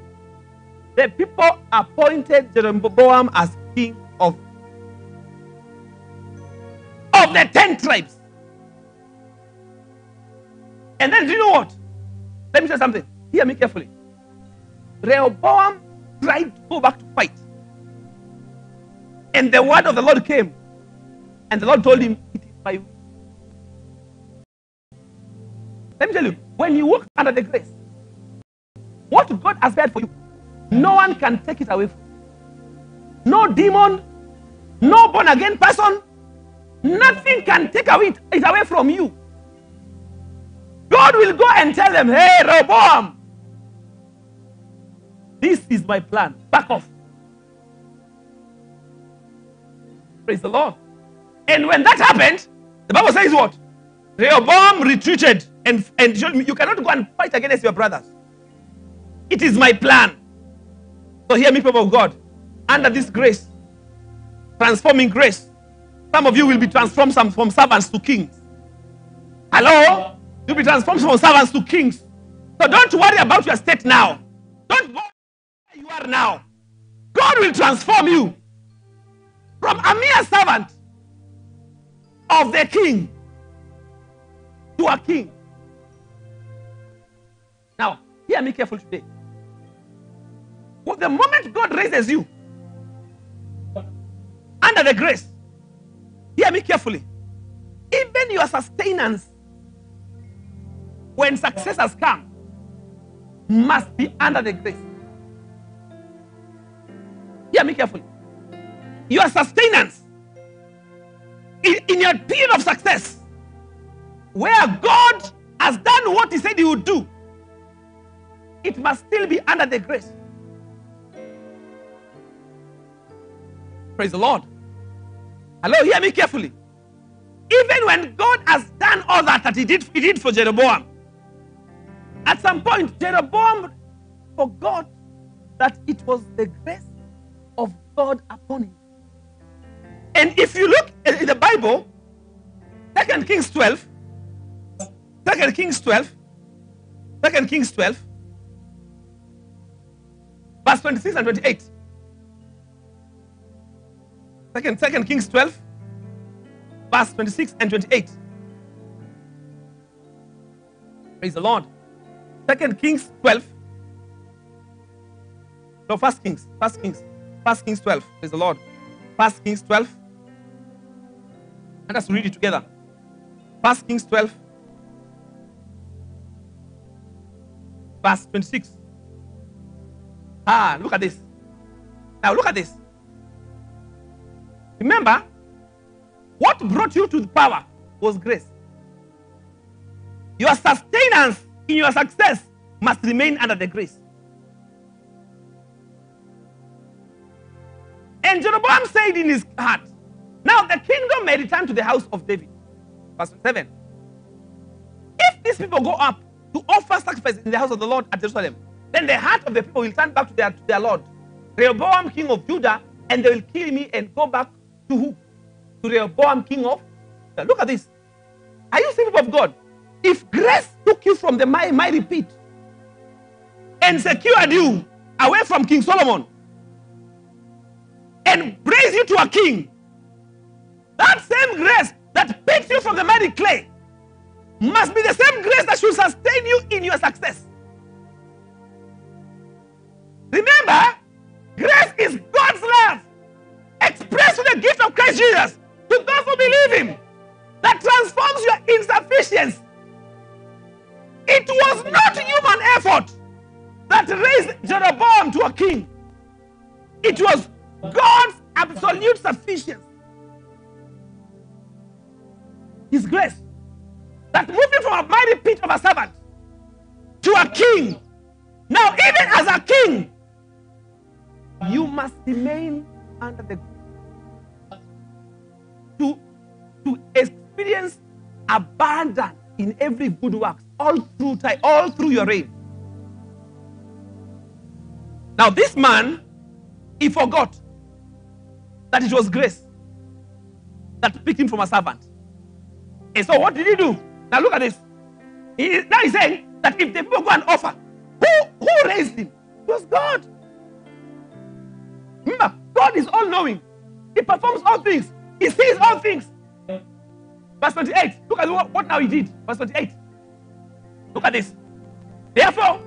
The people appointed Jeroboam as king of, of the ten tribes. And then do you know what? Let me say something. Hear me carefully. Rehoboam tried to go back to fight. And the word of the Lord came. And the Lord told him, It is. Let me tell you, when you walk under the grace, what God has prepared for you, no one can take it away from you. No demon, no born again person, nothing can take away it away from you. God will go and tell them, Hey, Rehoboam, this is my plan. Back off. Praise the Lord. And when that happened, the Bible says what? Rehoboam retreated and, and you cannot go and fight against your brothers. It is my plan. So hear me, people of God. Under this grace, transforming grace, some of you will be transformed from servants to kings. Hello? You'll be transformed from servants to kings. So don't worry about your state now. Don't worry where you are now. God will transform you from a mere servant of the king to a king. Hear me carefully today. Well, the moment God raises you under the grace, hear me carefully. Even your sustenance, when success has come, must be under the grace. Hear me carefully. Your sustenance in, in your period of success, where God has done what He said He would do, it must still be under the grace. Praise the Lord. Hello, hear me carefully. Even when God has done all that that He did, He did for Jeroboam, at some point, Jeroboam forgot that it was the grace of God upon him. And if you look in the Bible, Second Kings 12, Second Kings 12, Second Kings 12, verse 26 and 28. Second, Second Kings 12, verse 26 and 28. Praise the Lord. Second Kings 12. No, First Kings. First Kings. First Kings 12. Praise the Lord. First Kings 12. Let us read it together. First Kings 12. Verse 26. Ah, look at this. Now look at this. Remember, what brought you to the power was grace. Your sustenance in your success must remain under the grace. And Jeroboam said in his heart, Now the kingdom may return to the house of David. Verse 7. If these people go up to offer sacrifice in the house of the Lord at Jerusalem, then the heart of the people will turn back to their, to their Lord, Rehoboam, king of Judah, and they will kill me and go back to who? To Rehoboam, king of Judah. Look at this. Are you seeing people of God? If grace took you from the my, my repeat and secured you away from King Solomon and raised you to a king, that same grace that picked you from the mighty clay must be the same grace that should sustain you in your success. Remember, grace is God's love expressed in the gift of Christ Jesus to those who believe Him that transforms your insufficiency. It was not human effort that raised Jeroboam to a king, it was God's absolute sufficiency. His grace that moved him from a mighty pit of a servant to a king. Now, even as a king, you must remain under the to to experience abundance in every good work all through time, all through your reign. Now, this man, he forgot that it was grace that picked him from a servant. And so, what did he do? Now, look at this. He, now he's saying that if the people go and offer, who, who raised him? It was God. Remember, God is all knowing, He performs all things, He sees all things. Verse 28. Look at what, what now he did. Verse 28. Look at this. Therefore,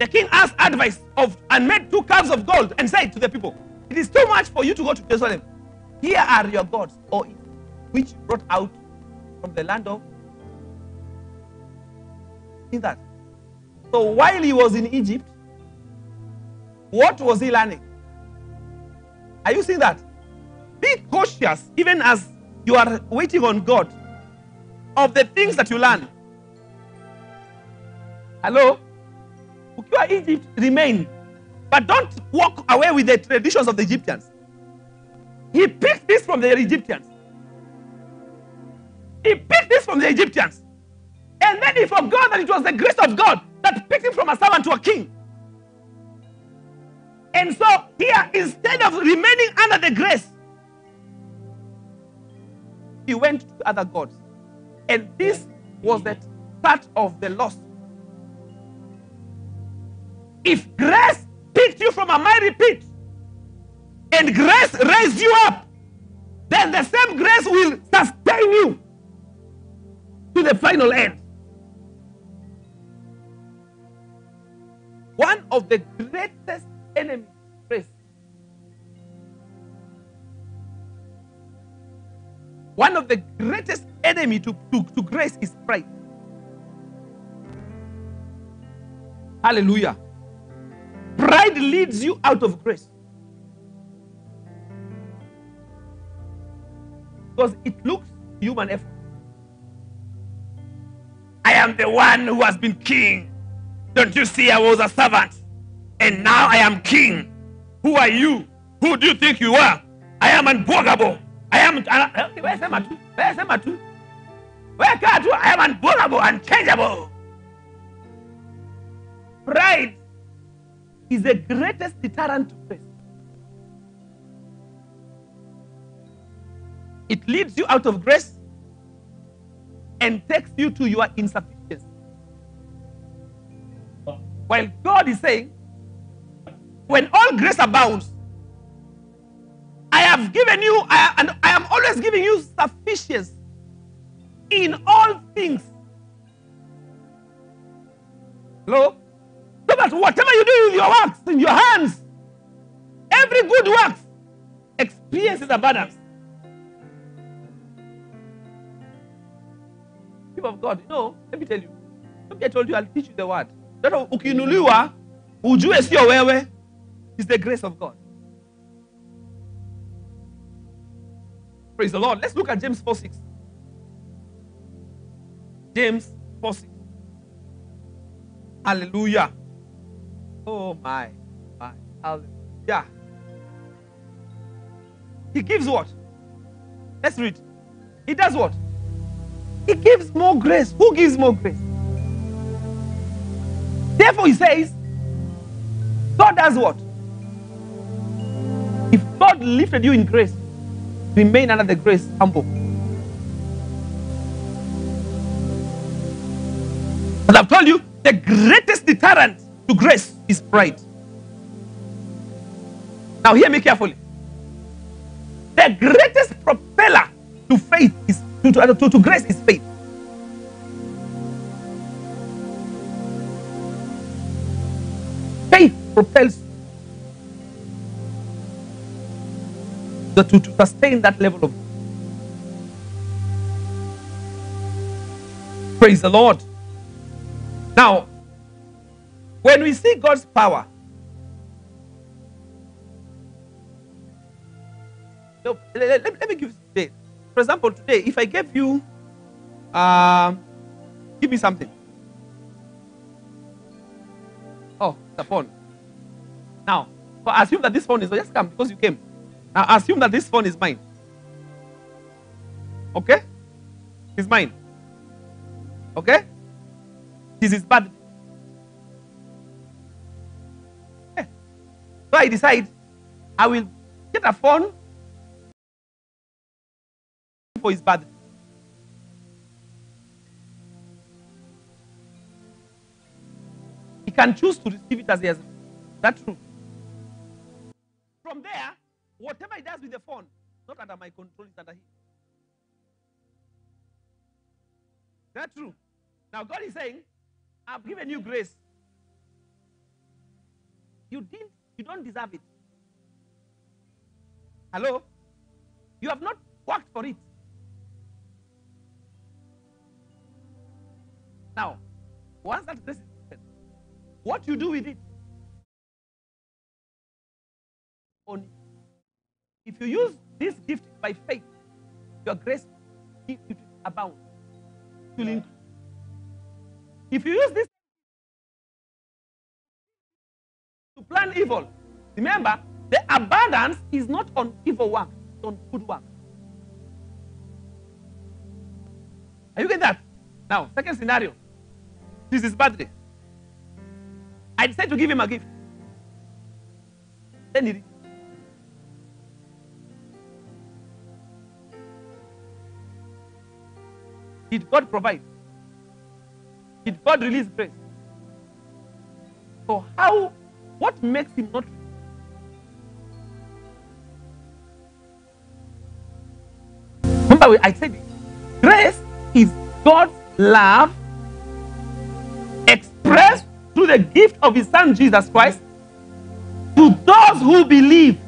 the king asked advice of and made two calves of gold and said to the people, It is too much for you to go to Jerusalem. Here are your gods, or which brought out from the land of. See that? So while he was in Egypt, what was he learning? Are you seeing that? Be cautious, even as you are waiting on God, of the things that you learn. Hello? Ukiwa Egypt, remain. But don't walk away with the traditions of the Egyptians. He picked this from the Egyptians. He picked this from the Egyptians. And then he forgot that it was the grace of God that picked him from a servant to a king. And so here, instead of remaining under the grace, he went to other gods. And this was the part of the loss. If grace picked you from a miry pit and grace raised you up, then the same grace will sustain you to the final end. One of the greatest of grace. One of the greatest enemy to, to, to grace is pride. Hallelujah. Pride leads you out of grace. Because it looks human effort. I am the one who has been king. Don't you see I was a servant? And now I am king. Who are you? Who do you think you are? I am unbwogable. I am. Uh, where's Emma too? Where's Emma too? Where can I I am unbwogable, unchangeable. Pride is the greatest deterrent to grace. It leads you out of grace and takes you to your insufficiency. While God is saying, when all grace abounds, I have given you, I, and I am always giving you sufficiency in all things. Hello? So that whatever you do with your works, in your hands, every good works experiences abundance. People of God, you know, let me tell you. Maybe I told you I'll teach you the word. That ukiinuliwa ujue sio wewe. It's the grace of God. Praise the Lord. Let's look at James 4 6. James 4 6. Hallelujah. Oh my, my. Hallelujah. He gives what? Let's read. He does what? He gives more grace. Who gives more grace? Therefore, he says, God does what? If God lifted you in grace, remain under the grace humble. As I've told you, the greatest deterrent to grace is pride. Now, hear me carefully. The greatest propeller to faith is to, to, to, to grace is faith. Faith propels to, to sustain that level of praise the Lord. Now, when we see God's power, no, let, let- let me give you today. For example, today, if I gave you, um, give me something. Oh, the phone. Now, so assume that this phone is just come because you came. Now assume that this phone is mine. Okay? It's mine. Okay? This is bad. Eh. So I decide I will get a phone for his birthday. He can choose to receive it as he has. That's true. From there, whatever he does with the phone, not under my control, it's under him. That's true. Now God is saying, I've given you grace. You didn't, you don't deserve it. Hello? You have not worked for it. Now, once that grace is what you do with it? On if you use this gift by faith, your grace will it will abound. If you use this to plan evil, remember the abundance is not on evil work, it's on good work. Are you getting that? Now, second scenario. This is birthday. I decided to give him a gift. then he Did God provide? Did God release grace? So how what makes him not Remember, I said it. grace is God's love expressed through the gift of his son Jesus Christ to those who believe.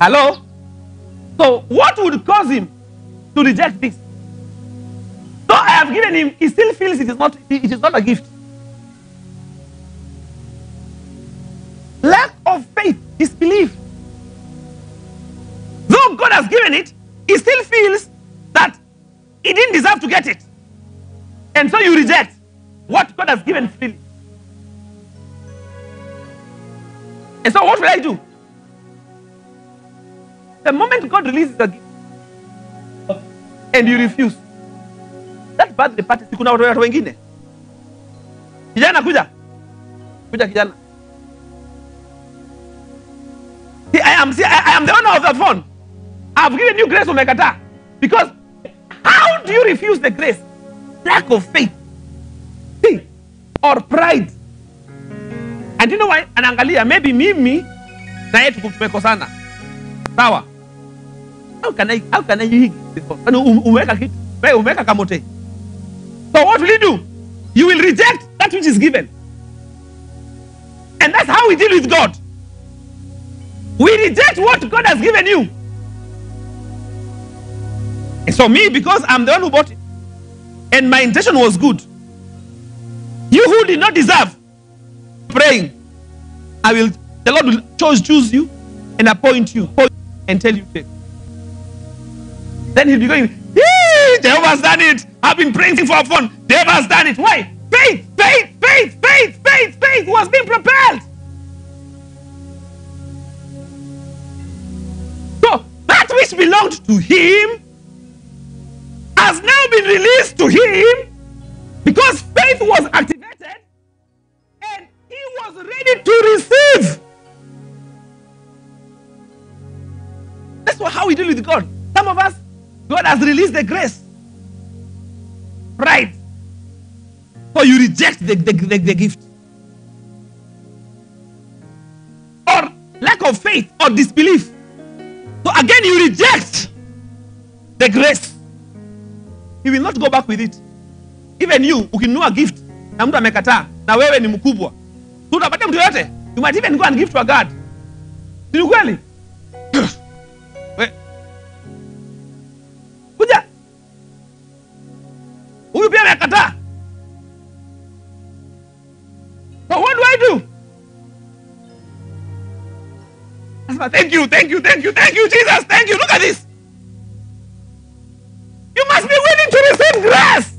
Hello? So, what would cause him to reject this? Though I have given him, he still feels it is not, it is not a gift. Lack of faith, disbelief. Though God has given it, he still feels that he didn't deserve to get it. And so you reject what God has given freely. And so what will I do? The moment God releases a gift and you refuse, that birthday party si kuna watu wengine. Kijana kuja. Kuja kijana. See, I am see, I, I am the owner of the phone. I've given you grace umekataa. Because how do you refuse the grace? Lack of faith. See, or pride. And you know why? Anaangalia maybe mimi na yetu tumekosana. Sawa? How can I how can I. So what will you do? You will reject that which is given. And that's how we deal with God. We reject what God has given you. And so me, because I'm the one who bought it, and my intention was good. You who did not deserve praying, I will the Lord will choose choose you and appoint you and tell you take. Then he'll be going, "Yee, Jehovah's done it. I've been praying for a phone. Jehovah's done it. Why? Faith, faith, faith, faith, faith, faith was being propelled. So that which belonged to him has now been released to him because faith was activated and he was ready to receive. That's how we deal with God. Some of us, God has released the grace. Right. So you reject the, the, the, the gift. Or lack of faith or disbelief. So again, you reject the grace. He will not go back with it. Even you, ukinunua gift na mtu amekataa na wewe ni mkubwa, so utapatia mtu. You might even go and give to a God. Pia amekataa. So what do I do? Thank you, thank you, thank you, thank you, Jesus, thank you. Look at this. You must be willing to receive grace.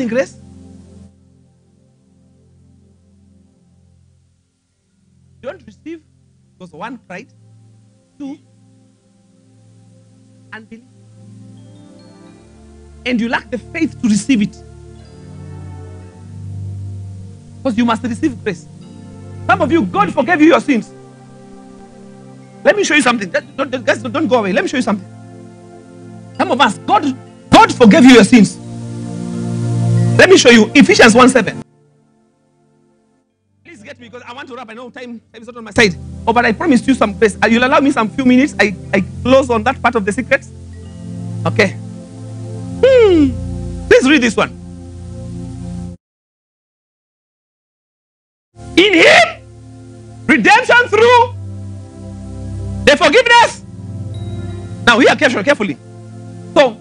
Understanding grace? You don't receive because one pride, two unbelief, and you lack the faith to receive it. Because you must receive grace. Some of you, God forgave you your sins. Let me show you something. Don't, don't- don't go away. Let me show you something. Some of us, God, God forgave you your sins. Me show you Ephesians 1 7. Please get me because I want to wrap. I know time, time is not on my side. Oh, but I promised you some grace. Uh, You'll allow me some few minutes. I, I close on that part of the secrets. Okay. Hmm. Please read this one. In Him, redemption through the forgiveness. Now, carefully. carefully. So,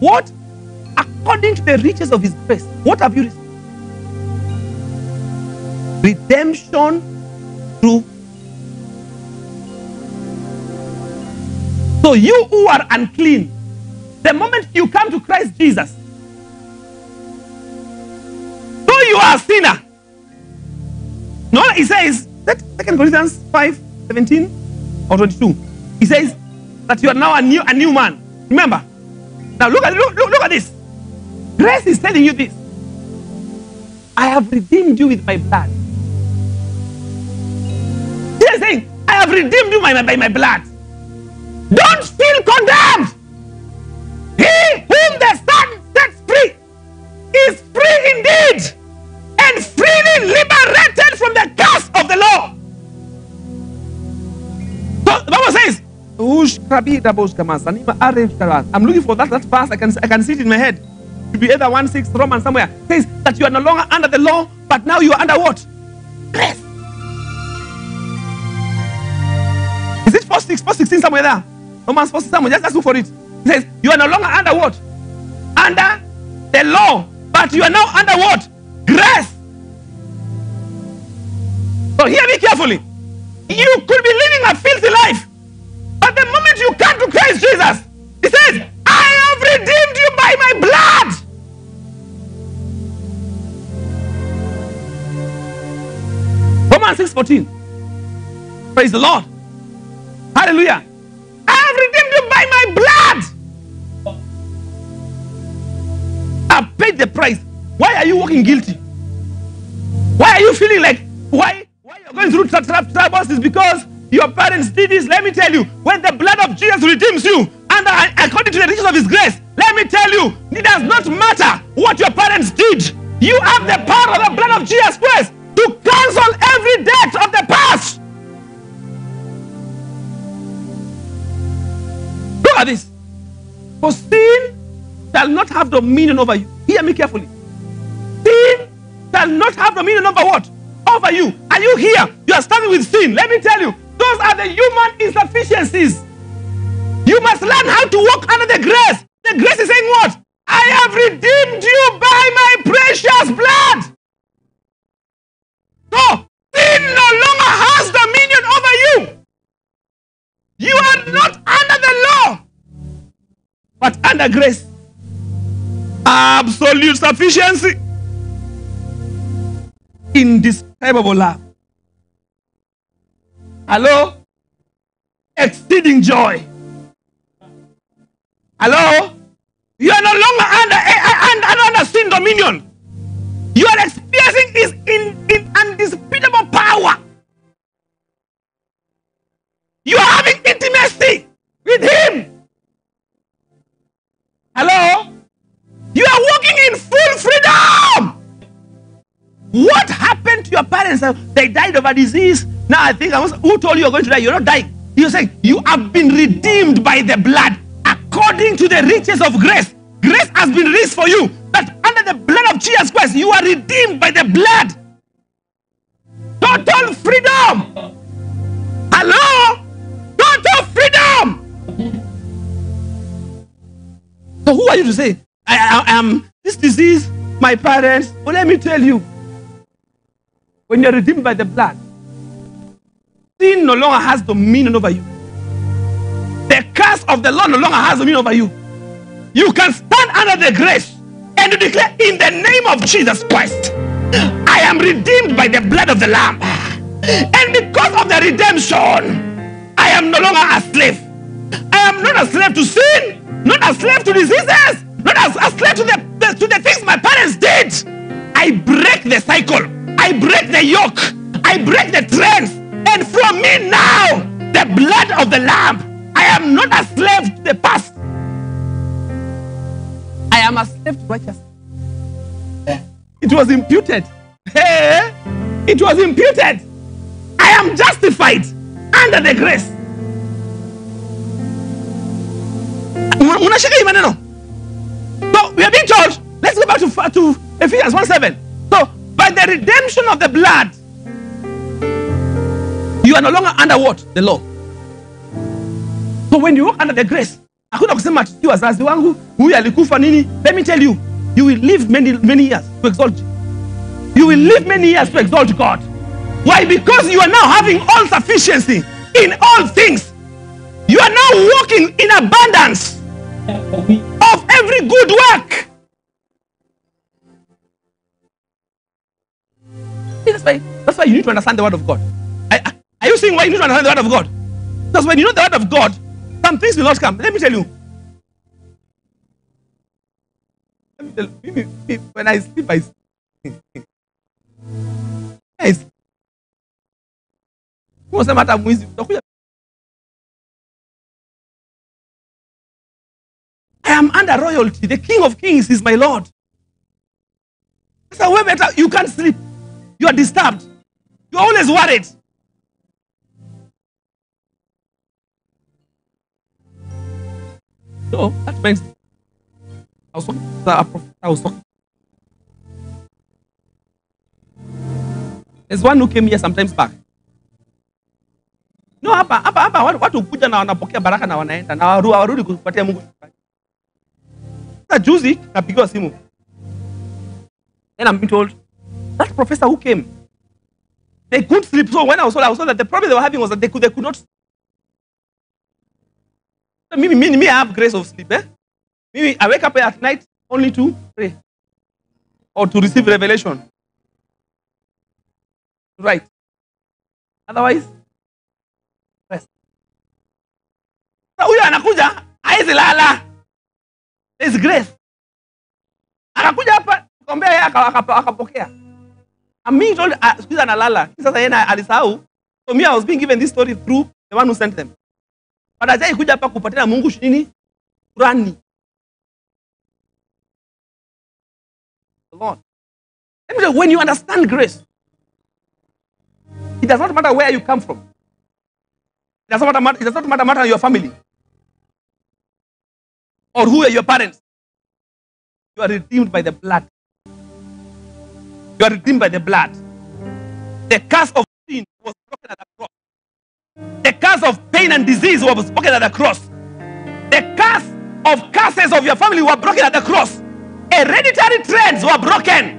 what, according to the riches of His grace, what have you received? redemption through. So you who are unclean, the moment you come to Christ Jesus, though you are a sinner, no, he says, that Second Corinthians 5 17 or 22. He says that you are now a new, a new man. Remember? Now look at look, look, look at this. Grace is telling you this. I have redeemed you with my blood. He is saying, I have redeemed you by my, by my blood. Don't feel condemned. He whom the Son sets free is free indeed and freely liberated from the curse of the law. So the Bible says. I'm looking for that, that verse. I can I can see it in my head. It be either 1 6 Romans somewhere. Says that you are no longer under the law, but now you are under what? Grace. Is it 4 6 4 16 somewhere there? Romans 4 6 somewhere. Just, just look for it. It says you are no longer under what? Under the law, but you are now under what? Grace. So hear me carefully. You could be living a filthy life, but the moment you come to Christ Jesus, He says, I have redeemed you by my blood. Romans 6 14. Praise the Lord. Hallelujah. I have redeemed you by my blood. I paid the price. Why are you walking guilty? Why are you feeling like why why you're going through troubles is because your parents did this. Let me tell you, when the blood of Jesus redeems you, and according to the riches of His grace, let me tell you, it does not matter what your parents did. You have the power of the blood of Jesus Christ to cancel every debt of the past. Look at this. For sin shall not have dominion over you. Hear me carefully. Sin shall not have dominion over what? Over you. Are you here? You are standing with sin. Let me tell you, those are the human insufficiencies. You must learn how to walk under the grace. The grace is saying what? I have redeemed you by my precious blood. So, sin no longer has dominion over you. You are not under the law, but under grace. Absolute sufficiency. Indescribable love. Hello? Exceeding joy. Hello? You are no longer under, eh, eh, under, under, under sin dominion. You are experiencing his in, in intimacy with him. Hello? You are walking in full freedom. What happened to your parents? They died of a disease. Now I think I was, who told you you're going to die? You're not dying. You're saying you have been redeemed by the blood according to the riches of grace. Grace has been raised for you. That under the blood of Jesus Christ, you are redeemed by the blood. Total freedom. Hello? Freedom. So who are you to say? I, am this disease, my parents. Well, let me tell you. When you're redeemed by the blood, sin no longer has dominion over you. The curse of the law no longer has dominion over you. You can stand under the grace and declare in the name of Jesus Christ, I am redeemed by the blood of the Lamb. And because of the redemption, am no longer a slave. I am not a slave to sin, not a slave to diseases, not a, a slave to the, the- to the things my parents did. I break the cycle. I break the yoke. I break the trends. And from me now, the blood of the Lamb, I am not a slave to the past. I am a slave to righteousness. It was imputed. Hey, it was imputed. I am justified under the grace. Hii maneno so we are being told let's go back to, to ephesians 1 7 so by the redemption of the blood you are no longer under what? The law. So when you walk under the grace i could not say much to you hakuna kusema tu wazazi wangu huyu alikufa nini? Let me tell you you will live many, many years to exalt you will live many years to exalt god. Why? Because you are now having all sufficiency in all things. You are now walking in abundance of every good work. That's why, that's why you need to understand the word of God. I- I- Are you seeing why you need to understand the word of God? Because when you know the word of God, some things will not come. Let me tell you. Let me tell you. me- me- When I sleep, I sleep. Yes. Unasema hata mwizi utakuja. I am under royalty. The King of Kings is my Lord. So way better. You can't sleep. You are disturbed. You are always worried. So that means I was talking to a prophet. I was talking. There's one who came here sometimes back. No, hapa hapa hapa watu, kuja na wanapokea baraka na wanaenda na waru- hawarudi kupatia Mungu. Sasa juzi napigiwa simu. Then I'm told that professor who came they couldn't sleep. So when I was told, I that the problem they were having was that they could they could not. Me, me, me, I have grace of sleep. Eh? Me, I wake up at night only to pray or to receive revelation. Right. Otherwise, rest. Huyo anakuja hawezi lala. There's grace. Akakuja hapa kombea yeye aka- aka- akapokea. Told uh, analala. Sasa yeye alisahau. So me I was being given this story through the one who sent them. But kuja hapa Mungu nini? Lord. When you understand grace, it does not matter where you come from. It does not matter, it does not matter, matter your family or who are your parents. You are redeemed by the blood. You are redeemed by the blood. The curse of sin was broken at the cross. The curse of pain and disease was broken at the cross. The curse of curses of your family were broken at the cross. Hereditary trends were broken.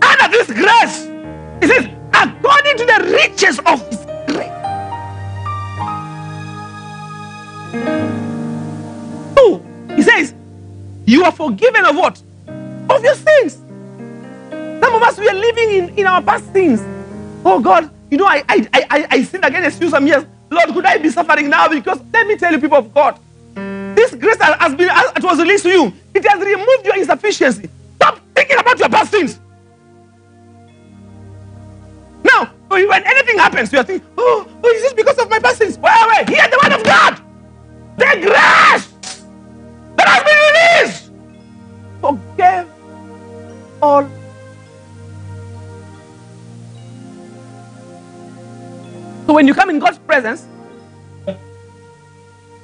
Under this grace, it says, according to the riches of his grace. He says, you are forgiven of what? Of your sins. Some of us we are living in, in our past sins. Oh God, you know, I, I I I I sinned against you some years. Lord, could I be suffering now? Because let me tell you, people of God, this grace has been it was released to you, it has removed your insufficiency. Stop thinking about your past sins. Now, when anything happens, you are thinking, oh, oh, is this because of my past sins? Wait, wait, hear the word of God. The grace that has been released forgave all. So when you come in God's presence,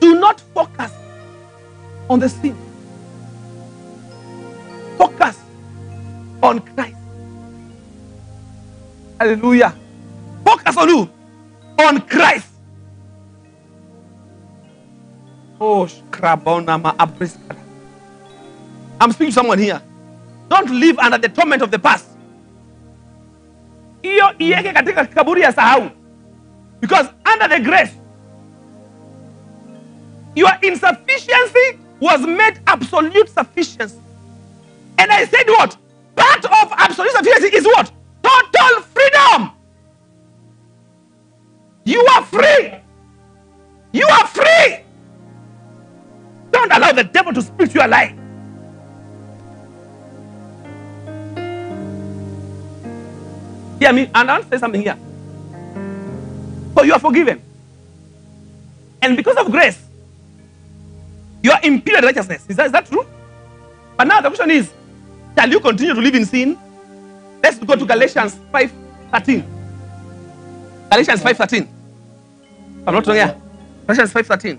do not focus on the sin. Focus on Christ. Hallelujah. Focus on who? On Christ. Oh. I'm speaking to someone here. Don't live under the torment of the past. Katika sahau. Because under the grace, your insufficiency was made absolute sufficiency. And I said what? Part of absolute sufficiency is what? Total freedom. You are free. You are free. The devil to speak to your life. Hear me, and I'll say something here. So you are forgiven. And because of grace, you are imputed righteousness. Is that, is that true? But now the question is, shall you continue to live in sin? Let's go to Galatians 5.13. Galatians 5.13. I'm not wrong here. Galatians 5.13.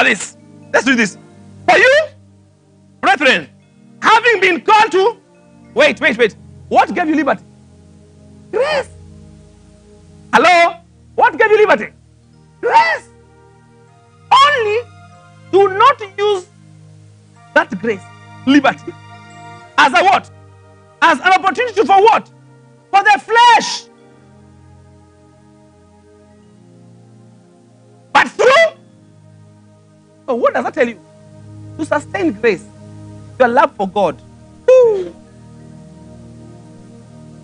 At this. Let's do this. For you, brethren, having been called to, wait, wait, wait. What gave you liberty? Grace. Hello? What gave you liberty? Grace. Only do not use that grace, liberty, as a what? As an opportunity for what? For the flesh. But through. What does that tell you? To sustain grace, your love for God. Woo.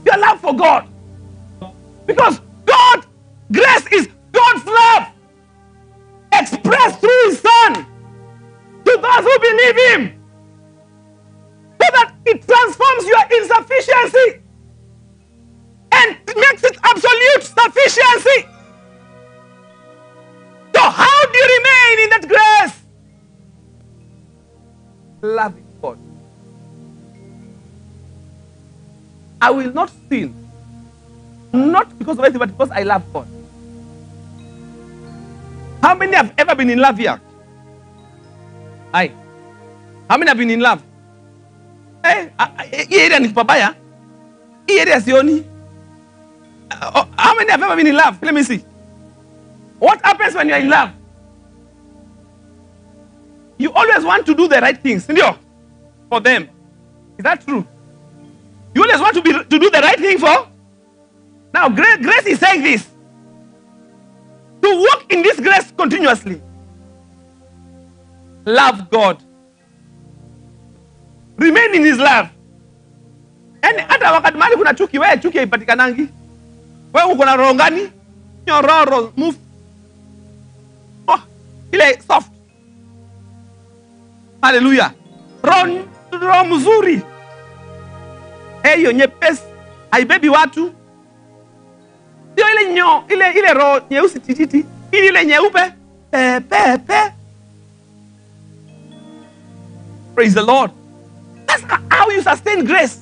Your love for God. Because God, grace is God's love expressed through His Son to those who believe Him. So that it transforms your insufficiency and makes it absolute sufficiency. How do you remain in that grace? Loving God. I will not sin. Not because of anything, but because I love God. How many have ever been in love here? Aye. How many have been in love? Eh, ah, ah, hii area ni. Uh, oh, how many have ever been in love? Let me see. What happens when you're in love? You always want to do the right things? For them. Is that true? You always want to be to do the right thing for? Now, grace, grace is saying this. To walk in this grace continuously. Love God. Remain in his love. Yaani hata wakati mahali kuna chuki, wewe chuki haipatikanangi. Wewe uko na roho gani? Nyororo, move. Ile soft. Haleluya. Roho mzuri. Hiyo nyepesi. Haibebi watu. Sio ile nyo, ile ile roho nyeusi tititi. Ili ile nyeupe. Pe pe pe. Praise the Lord. That's how you sustain grace.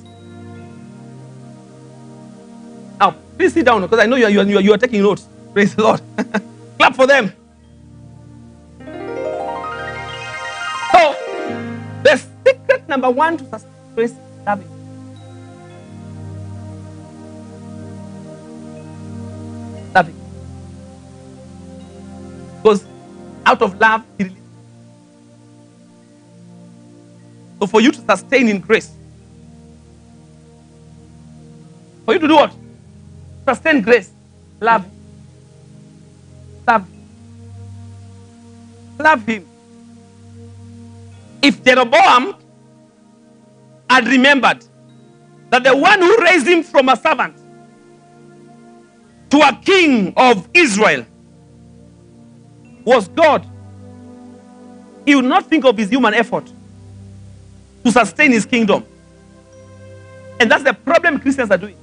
Now, please sit down because I know you are, you are, you are taking notes. Praise the Lord. Clap for them. Number one to sustain grace loving. Loving. Because out of love, he. So, for you to sustain in grace, for you to do what? Sustain grace. Love. Love. Love him. If Jeroboam had remembered that the one who raised him from a servant to a king of Israel was God, he would not think of his human effort to sustain his kingdom. And that's the problem Christians are doing.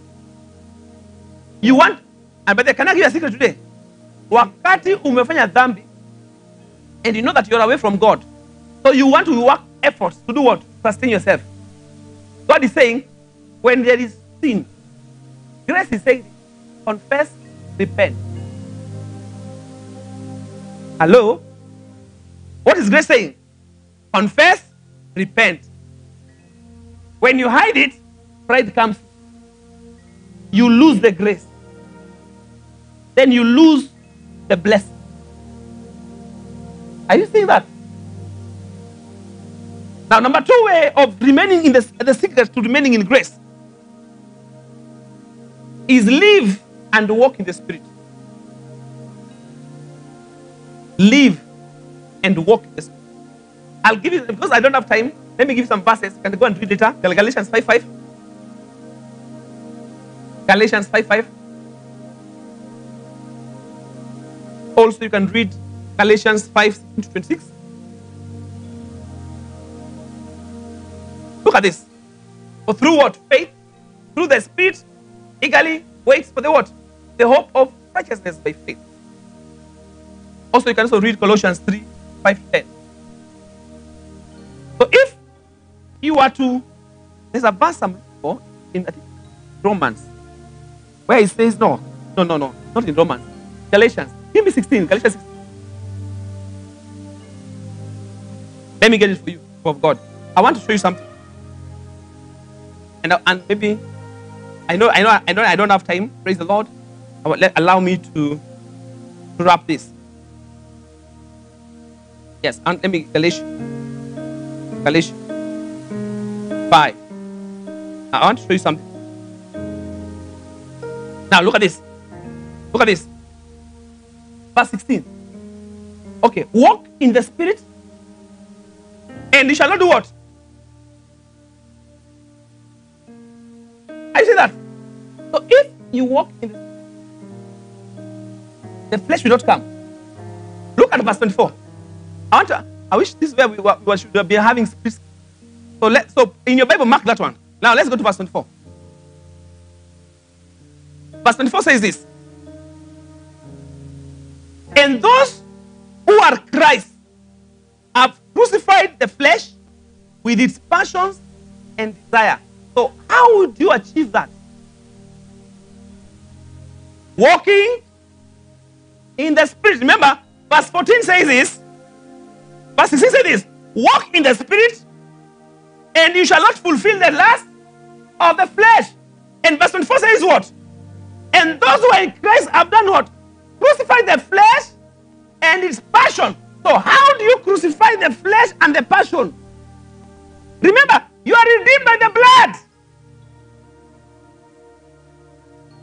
You want, and but can I give you a secret today? Wakati umefanya dhambi, and you know that you're away from God, so you want to work efforts to do what? Sustain yourself. God is saying, when there is sin, grace is saying, confess, repent. Hello? What is grace saying? Confess, repent. When you hide it, pride comes. You lose the grace. Then you lose the blessing. Are you seeing that? Now, number two way of remaining in the, the secret to remaining in grace is live and walk in the spirit. Live and walk in the spirit. I'll give you because I don't have time. Let me give you some verses. Can I go and read later? Galatians 5 5. Galatians 5 5. Also, you can read Galatians 5 to 26. Look at this. For through what? Faith, through the Spirit, eagerly waits for the what? The hope of righteousness by faith. Also, you can also read Colossians 3 5 10. So if you are to, there's a verse I'm in Romans where it says, no, no, no, no, not in Romans, Galatians. Give me 16, Galatians 16. Let me get it for you, of God. I want to show you something. And, and maybe I know, I know, I know I don't have time. Praise the Lord. Let, allow me to, wrap this. Yes, and let me Galatians. Galatians 5. I want to show you something. Now look at this. Look at this. Verse 16. Okay, walk in the spirit, and you shall not do what? I say that. So if you walk in the the flesh will not come. Look at verse 24. I want to, I wish this where we, were, we should be having spirit. So let so in your Bible, mark that one. Now let's go to verse 24. Verse 24 says this. And those who are Christ have crucified the flesh with its passions and desire. So, how would you achieve that? Walking in the spirit. Remember, verse 14 says this. Verse 16 says this. Walk in the spirit, and you shall not fulfill the lust of the flesh. And verse 24 says what? And those who are in Christ have done what? Crucify the flesh and its passion. So, how do you crucify the flesh and the passion? Remember, you are redeemed by the blood.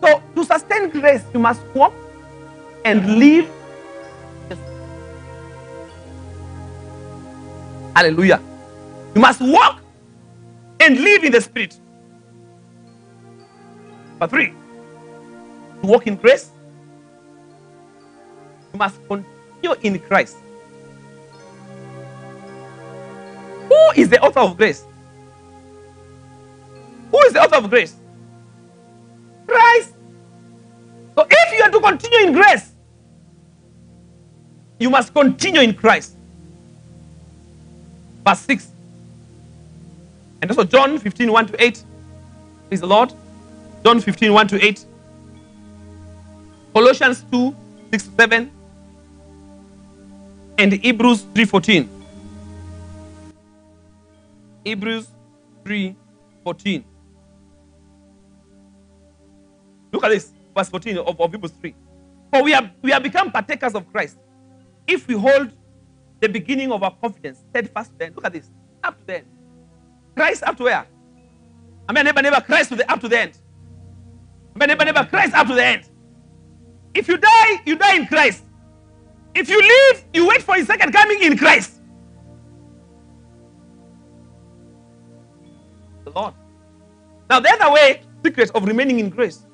So, to sustain grace, you must walk and live. Hallelujah. You must walk and live in the spirit. Number three, to walk in grace, you must continue in Christ. Who is the author of grace? Who is the author of grace? Christ. So if you are to continue in grace, you must continue in Christ. Verse 6. And also John 15, 1 to 8. Praise the Lord. John 15, 1 to 8. Colossians 2, 6 to 7. And Hebrews 3, 14. Hebrews 3, 14. Look at this, verse 14 of, of Hebrews 3. For we have, we have become partakers of Christ if we hold the beginning of our confidence steadfast then. Look at this, up to the end. Christ up to where? I mean, never, never Christ to the up to the end. I mean, never, never Christ up to the end. If you die, you die in Christ. If you live, you wait for his second coming in Christ. The Lord. Now, the other way, secret of remaining in grace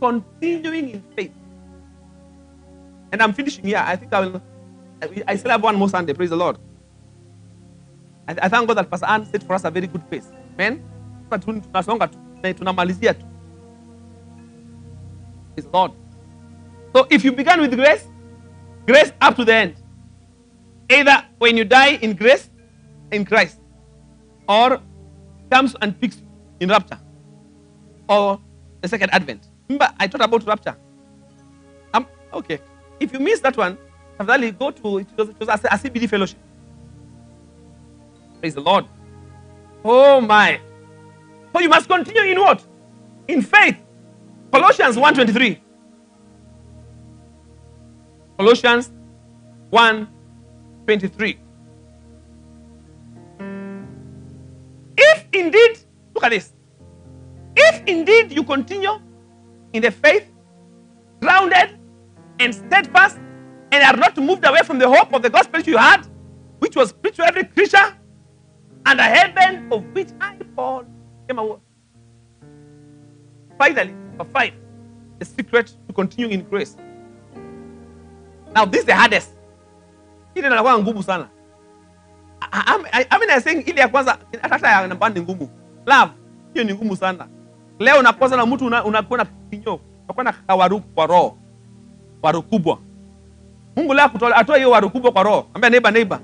continuing in faith. And I'm finishing here. I think I will. I- still have one more Sunday. Praise the Lord. I, I thank God that Pastor Ann set for us a very good pace. Amen. Praise the Lord. So if you began with grace, grace up to the end. Either when you die in grace, in Christ, or comes and picks you in rapture, or the second advent. Remember, I taught about rapture. Um, okay. If you miss that one, after go to it was, it was a, a CBD fellowship. Praise the Lord. Oh my. So you must continue in what? In faith. Colossians 1.23. Colossians 1.23. If indeed, look at this. If indeed you continue in the faith, grounded and steadfast, and are not moved away from the hope of the gospel you had, which was preached to every creature, under heaven of which I, Paul, came away. Finally, number five, the secret to continue in grace. Now, this is the hardest. Ile inakuwa sana. I, I, I mean, I think ile kwanza hata ni ngumu. Love, hiyo ni ngumu sana. Leo unakosa na mtu una- unakuwa na kinyo, unakuwa na kawaru kwa roho. Waru kubwa. Mungu leo atoe hiyo waru kubwa kwa roho. Ambia neiba, neiba,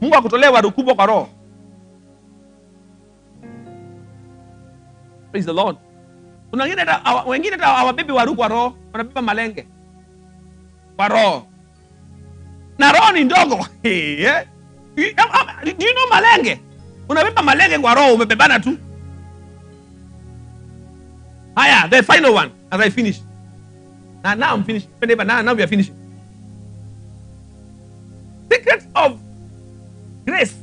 Mungu akutolee waru kubwa kwa roho. Praise the Lord. Kuna wengine hata wengine hata hawabebi waru kwa roho, wanabeba malenge kwa roho, na roho ni ndogo. Eh? Do you know malenge? Unabeba malenge kwa roho, umebebana tu. Ah, Haya, the final one as I finish. Now, now I'm finished. Now, now we are finishing. Secret of grace.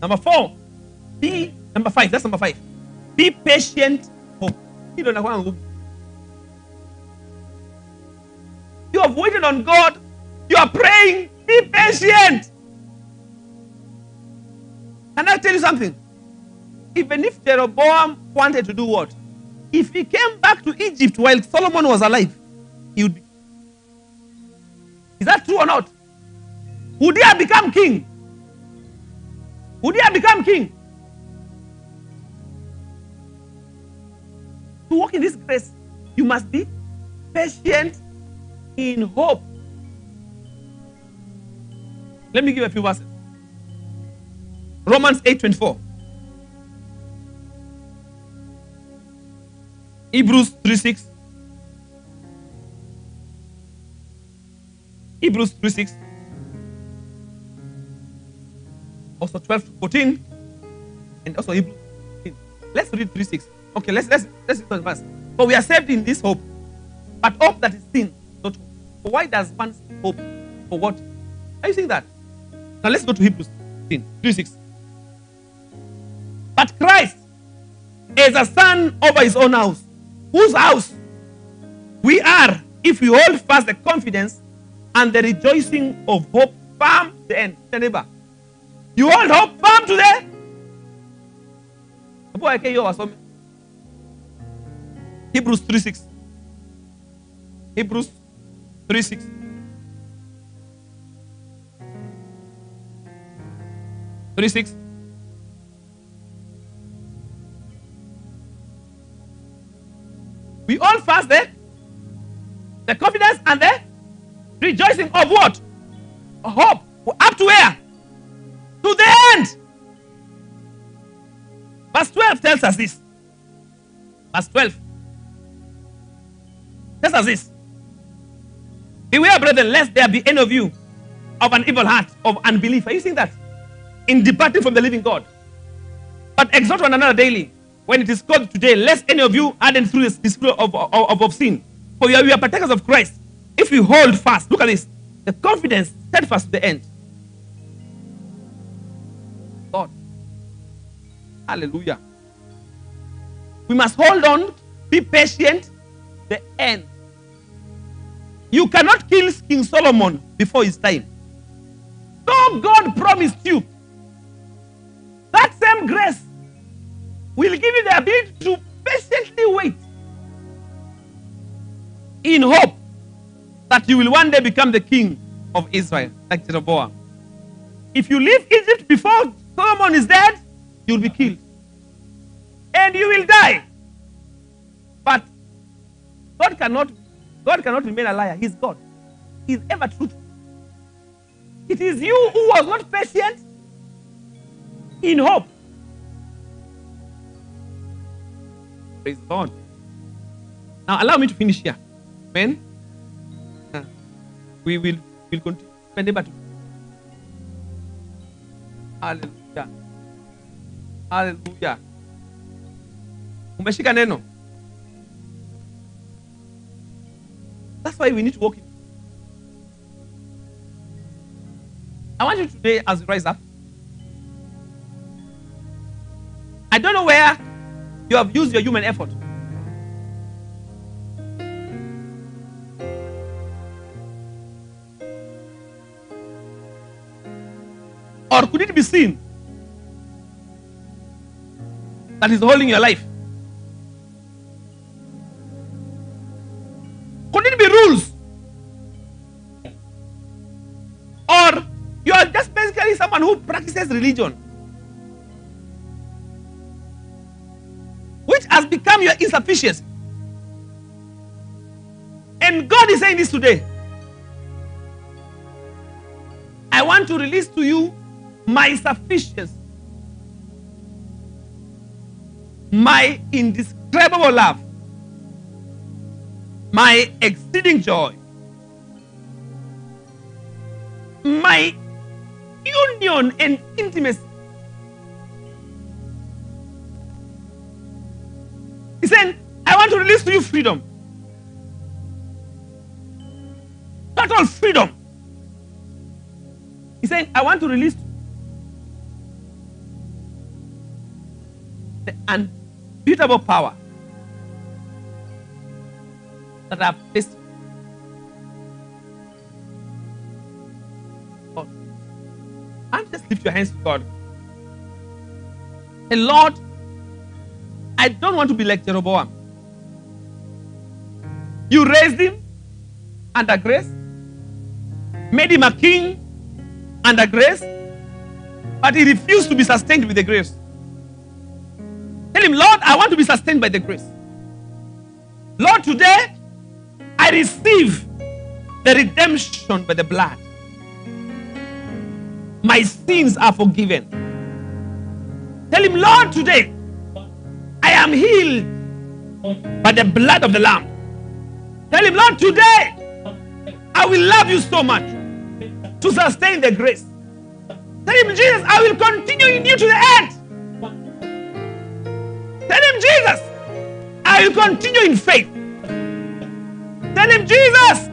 Number four. Be number five. That's number five. Be patient for hilo inakuwa ngumu you have waited on god you are praying be patient can i tell you something even if jeroboam wanted to do what if he came back to egypt while solomon was alive he would is that true or not would he have become king would he have become king to walk in this grace, you must be patient in hope. Let me give a few verses. Romans 8 24. Hebrews 3 6. Hebrews 3 6. Also 12 to 14. And also Hebrews 15. Let's read 3 6. Okay, let's let's let's read the verse. For we are saved in this hope, but hope that is seen, not hope. For why does seek hope? For what? Are you seeing that? Now let's go to Hebrews 15, 3 6. But Christ is a son over his own house. Whose house? We are if we hold fast the confidence and the rejoicing of hope firm to the end. The neighbor. You hold hope firm to the Hebu waweke hiyo wasome. Hebrews 3 6. Hebrews 3 6. Three six. We all fast there. The confidence and the rejoicing of what? Hope. Up to where? To the end. Verse 12 tells us this. Verse 12 tells us this. Beware, brethren, lest there be any of you of an evil heart, of unbelief. Are you seeing that? In departing from the living God. But exhort one another daily, when it is called today, lest any of you harden through the spirit of, of, of, of sin. For we are, we are partakers of Christ. If we hold fast, look at this, the confidence steadfast to the end. God. Hallelujah. We must hold on, be patient, the end. You cannot kill King Solomon before his time. So God promised you that same grace will give you the ability to patiently wait in hope that you will one day become the king of Israel, like Jeroboam. If you leave Egypt before Solomon is dead, you'll be killed. And you will die. But God cannot, God cannot remain a liar. He's God. He's ever truthful. It is you who was not patient in hope. Praise God. Now allow me to finish here. Amen. Uh, We will will continue. Hallelujah. Hallelujah. Umeshika neno. That's why we need to walk in. I want you today as you rise up. I don't know where you have used your human effort. Or could it be seen that is holding your life? Could it be rules? Or you are just basically someone who practices religion, insufficiency. And God is saying this today. I want to release to you my sufficiency, my indescribable love, my exceeding joy, my union and intimacy. Release to you freedom. Freedom. He said, I want to release the unbeatable power that I have placed. God. And just lift your hands to God. And Lord, I don't want to be like Jeroboam. You raised him under grace, made him a king under grace, but he refused to be sustained with the grace. Tell him, Lord, I want to be sustained by the grace. Lord, today I receive the redemption by the blood. My sins are forgiven. Tell him, Lord, today I am healed by the blood of the Lamb. Tell him, Lord, today I will love you so much to sustain the grace. Tell him, Jesus, I will continue in you to the end. Tell him, Jesus, I will continue in faith. Tell him, Jesus,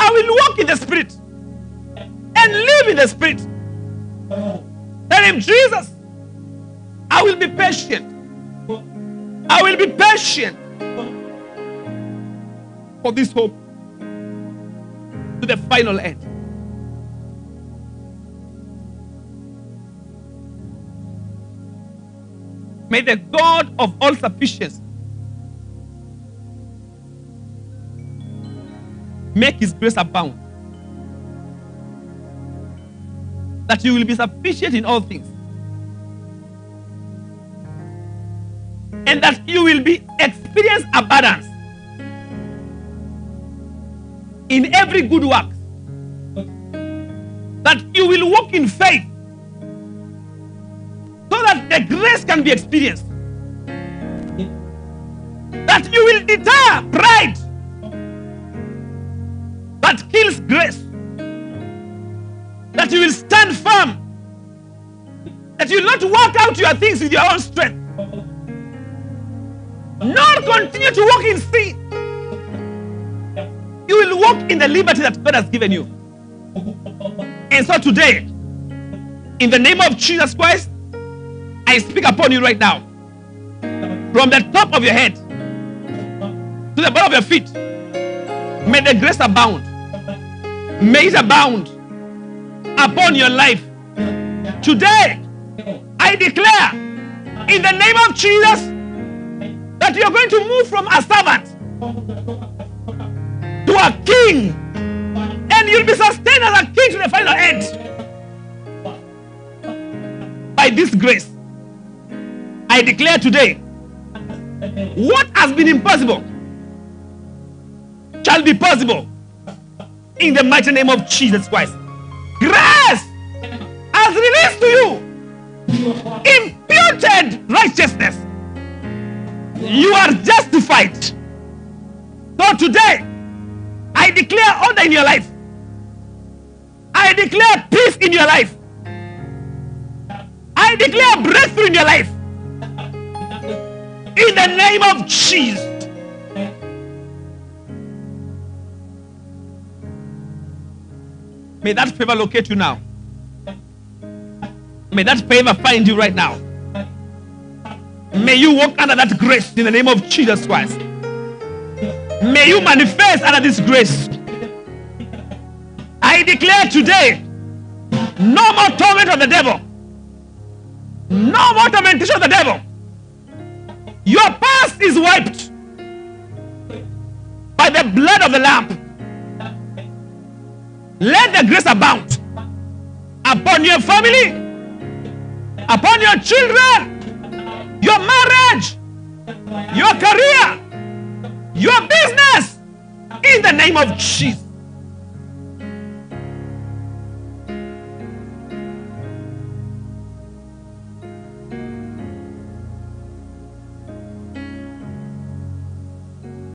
I will walk in the Spirit and live in the Spirit. Tell him, Jesus, I will be patient. I will be patient for this hope to the final end. May the God of all sufficiency make his grace abound. That you will be sufficient in all things. And that you will be experience abundance in every good work. That you will walk in faith so that the grace can be experienced. That you will deter pride that kills grace. That you will stand firm. That you will not work out your things with your own strength. Nor continue to walk in sin. You will walk in the liberty that God has given you. And so today, in the name of Jesus Christ, I speak upon you right now. From the top of your head to the bottom of your feet, may the grace abound. May it abound upon your life. Today, I declare in the name of Jesus that you're going to move from a servant to a king. And you'll be sustained as a king to the final end. By this grace, I declare today what has been impossible shall be possible in the mighty name of Jesus Christ. Grace has released to you imputed righteousness. You are justified. So today, I declare order in your life. I declare peace in your life. I declare breakthrough in your life. In the name of Jesus. May that favor locate you now. May that favor find you right now. May you walk under that grace in the name of Jesus Christ. May you manifest under this grace. I declare today no more torment of the devil, no more tormentation of the devil. Your past is wiped by the blood of the Lamb. Let the grace abound upon your family, upon your children, your marriage, your career, your business, in the name of Jesus.